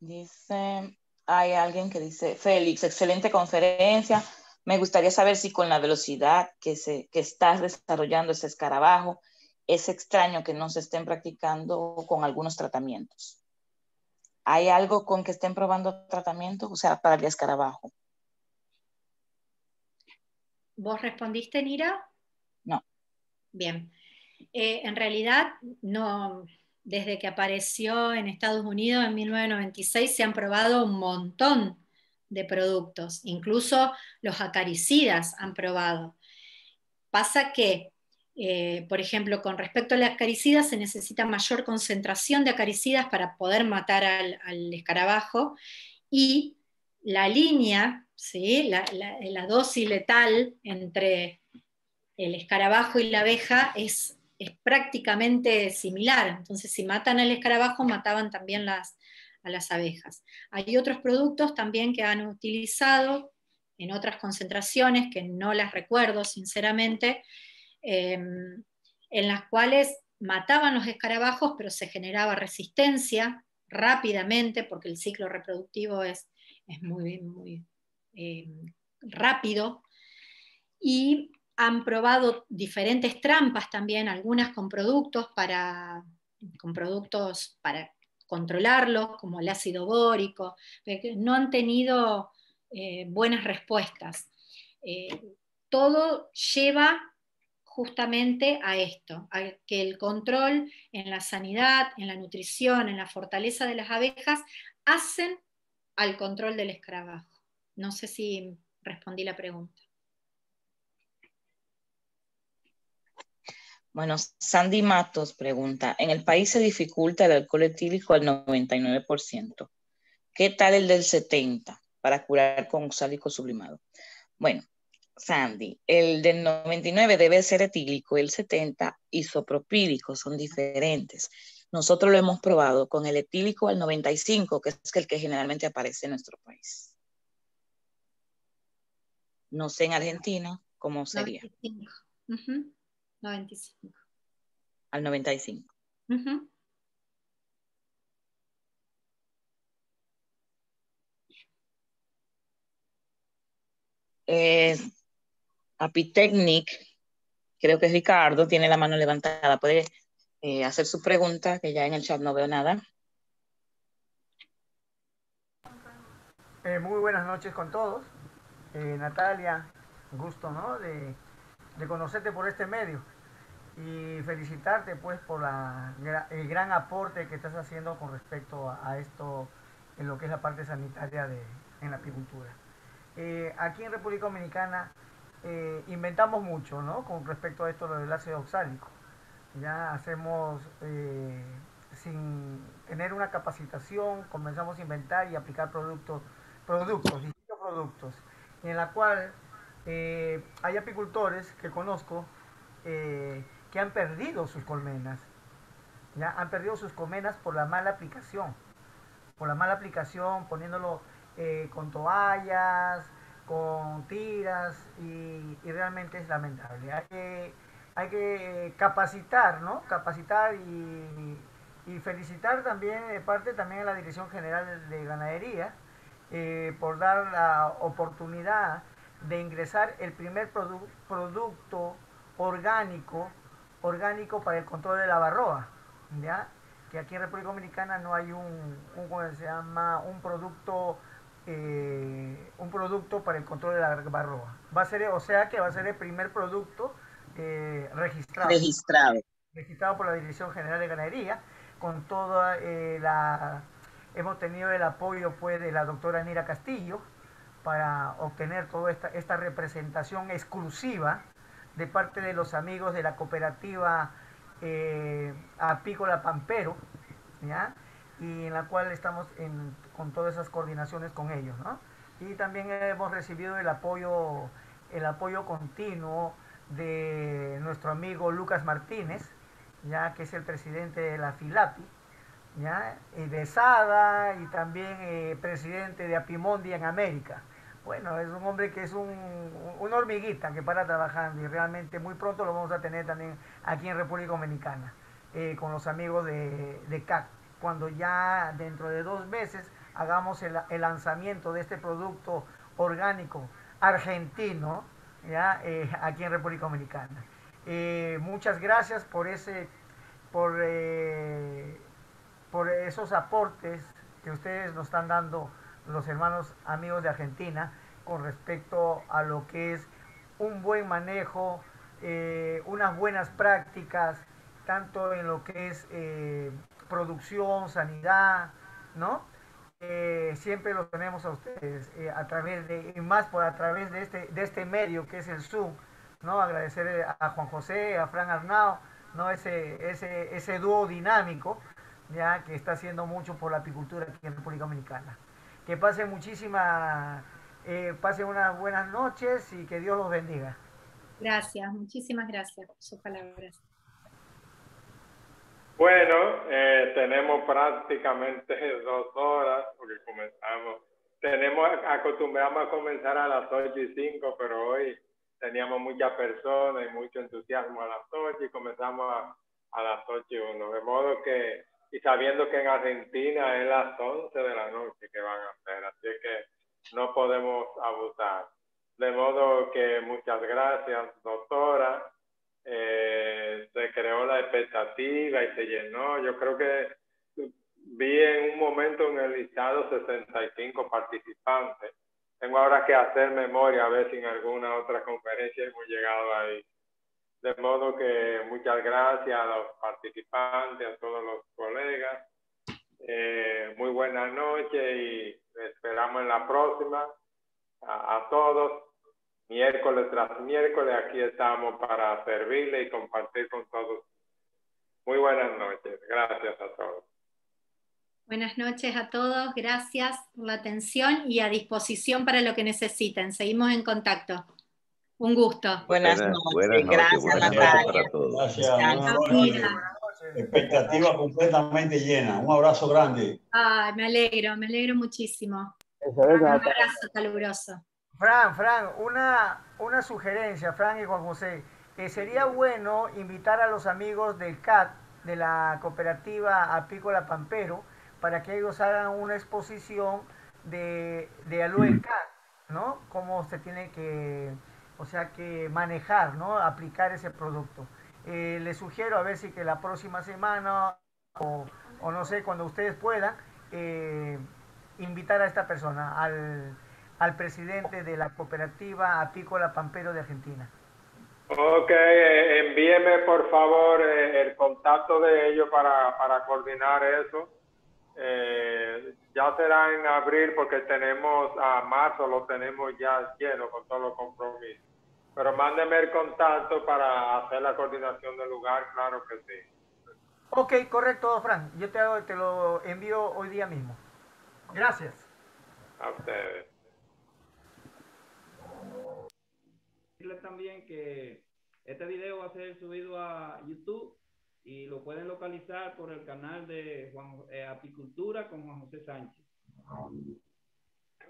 Dice, hay alguien que dice, Félix, excelente conferencia. Me gustaría saber si con la velocidad que, se, que estás desarrollando ese escarabajo, es extraño que no se estén practicando con algunos tratamientos. ¿Hay algo con que estén probando tratamiento? O sea, para el escarabajo. ¿Vos respondiste, Nira? No. Bien. Eh, en realidad, no, desde que apareció en Estados Unidos en 1996 se han probado un montón de productos, incluso los acaricidas han probado. Pasa que, eh, por ejemplo, con respecto a las acaricidas se necesita mayor concentración de acaricidas para poder matar al, escarabajo y la línea, ¿sí? la, la dosis letal entre el escarabajo y la abeja es es prácticamente similar. Entonces, si matan al escarabajo, mataban también las, a las abejas. Hay otros productos también que han utilizado en otras concentraciones, que no las recuerdo sinceramente, em, en las cuales mataban los escarabajos, pero se generaba resistencia rápidamente, porque el ciclo reproductivo es, es muy, muy em, rápido, y han probado diferentes trampas también, algunas con productos para, con productos para controlarlos, como el ácido bórico, no han tenido eh, buenas respuestas. Eh, todo lleva justamente a esto, a que el control en la sanidad, en la nutrición, en la fortaleza de las abejas, hacen al control del escarabajo. No sé si respondí la pregunta. Bueno, Sandy Matos pregunta, en el país se dificulta el alcohol etílico al 99%. ¿Qué tal el del 70% para curar con oxálico sublimado? Bueno, Sandy, el del 99 debe ser etílico, el 70 isopropílico, son diferentes. Nosotros lo hemos probado con el etílico al 95, que es el que generalmente aparece en nuestro país. No sé en Argentina cómo sería. 95. Al 95. Apitechnic, creo que es Ricardo, tiene la mano levantada. Puede eh, hacer su pregunta, que ya en el chat no veo nada. Eh, muy buenas noches con todos. Eh, Natalia, gusto, ¿no? De de conocerte por este medio y felicitarte pues por la, el gran aporte que estás haciendo con respecto a, esto en lo que es la parte sanitaria de, en la apicultura. Eh, aquí en República Dominicana eh, inventamos mucho ¿no? con respecto a esto del ácido oxálico. Ya hacemos, eh, sin tener una capacitación, comenzamos a inventar y aplicar productos, productos, distintos productos, en la cual eh, hay apicultores que conozco eh, que han perdido sus colmenas. ¿ya? Han perdido sus colmenas por la mala aplicación. Por la mala aplicación, poniéndolo eh, con toallas, con tiras, y, realmente es lamentable. Hay que, hay que capacitar, ¿no? Capacitar y, y felicitar también de parte también a la Dirección General de Ganadería por dar la oportunidad de ingresar el primer producto orgánico, orgánico para el control de la barroa, ¿ya? que aquí en República Dominicana no hay un, un se llama? un producto eh, un producto para el control de la barroa. Va a ser, o sea que va a ser el primer producto eh, registrado. Registrado. Registrado por la Dirección General de Ganadería, con toda eh, la hemos tenido el apoyo pues de la doctora Nira Castillo, para obtener toda esta, representación exclusiva de parte de los amigos de la cooperativa eh, Apícola Pampero, ¿ya? y en la cual estamos con todas esas coordinaciones con ellos. Y también hemos recibido el apoyo, el apoyo continuo de nuestro amigo Lucas Martínez, ya que es el presidente de la FILAPI, ¿ya? Y de SADA y también eh, presidente de Apimondi en América. Bueno, es un hombre que es un, una hormiguita que para trabajando y realmente muy pronto lo vamos a tener también aquí en República Dominicana eh, con los amigos de, CAC. Cuando ya dentro de dos meses hagamos el, lanzamiento de este producto orgánico argentino ¿ya? Eh, aquí en República Dominicana. Eh, muchas gracias por ese, por, por esos aportes que ustedes nos están dando los hermanos amigos de Argentina con respecto a lo que es un buen manejo, eh, unas buenas prácticas, tanto en lo que es eh, producción, sanidad, ¿no? eh, siempre los tenemos a ustedes a través de, y más por a través de este, de este medio que es el Zoom, ¿no? Agradecer a Juan José, a Fran Arnao, ¿no? Ese, ese, ese dúo dinámico, ya que está haciendo mucho por la apicultura aquí en República Dominicana. Que pasen muchísimas, eh, pasen unas buenas noches y que Dios los bendiga. Gracias, muchísimas gracias por sus palabras. Bueno, eh, tenemos prácticamente dos horas porque comenzamos. Tenemos, acostumbramos a comenzar a las 8 y 5, pero hoy teníamos muchas personas y mucho entusiasmo a las 8 y comenzamos a, a las 8 y 1. De modo que, y sabiendo que en Argentina es las 11 de la noche que van a hacer, así que no podemos abusar. De modo que muchas gracias, doctora. Eh, se creó la expectativa y se llenó. Yo creo que vi en un momento en el listado 65 participantes. Tengo ahora que hacer memoria a ver si en alguna otra conferencia hemos llegado ahí. De modo que muchas gracias a los participantes, a todos los colegas. Eh, muy buenas noches y esperamos en la próxima. a todos miércoles tras miércoles aquí estamos para servirle y compartir con todos. Muy buenas noches. Gracias a todos. Buenas noches a todos. Gracias por la atención y a disposición para lo que necesiten. Seguimos en contacto. Un gusto. Buenas, noches. gracias, Natalia. Gracias. Expectativa completamente llena. Un abrazo grande. Ay, me alegro, me alegro muchísimo. Un abrazo caluroso. Fran, Fran, una, una sugerencia, Fran y Juan José, que sería bueno invitar a los amigos del CAT, de la cooperativa Apícola Pampero, para que ellos hagan una exposición de, de Aloe CAT, ¿no? Cómo se tiene que, o sea, que manejar, ¿no? Aplicar ese producto. Eh, les sugiero a ver si que la próxima semana o, o no sé, cuando ustedes puedan, eh, invitar a esta persona, al al presidente de la cooperativa apícola Pampero de Argentina. Ok, eh, envíeme por favor eh, el contacto de ellos para, para coordinar eso. Ya será en abril porque tenemos a marzo, lo tenemos ya lleno con todos los compromisos. Pero mándeme el contacto para hacer la coordinación del lugar, claro que sí. Ok, correcto, Fran. Yo te, te lo envío hoy día mismo. Gracias. A ustedes. decirles también que este video va a ser subido a YouTube y lo pueden localizar por el canal de Juan, eh, Apicultura con Juan José Sánchez.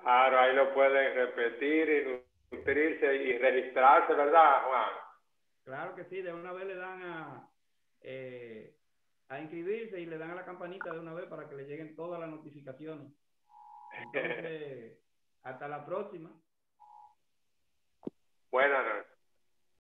Claro, ahí lo pueden repetir y inscribirse y registrarse, ¿verdad, Juan? Claro que sí, de una vez le dan a, eh, a inscribirse y le dan a la campanita de una vez para que le lleguen todas las notificaciones. Entonces, hasta la próxima. Buenas noches.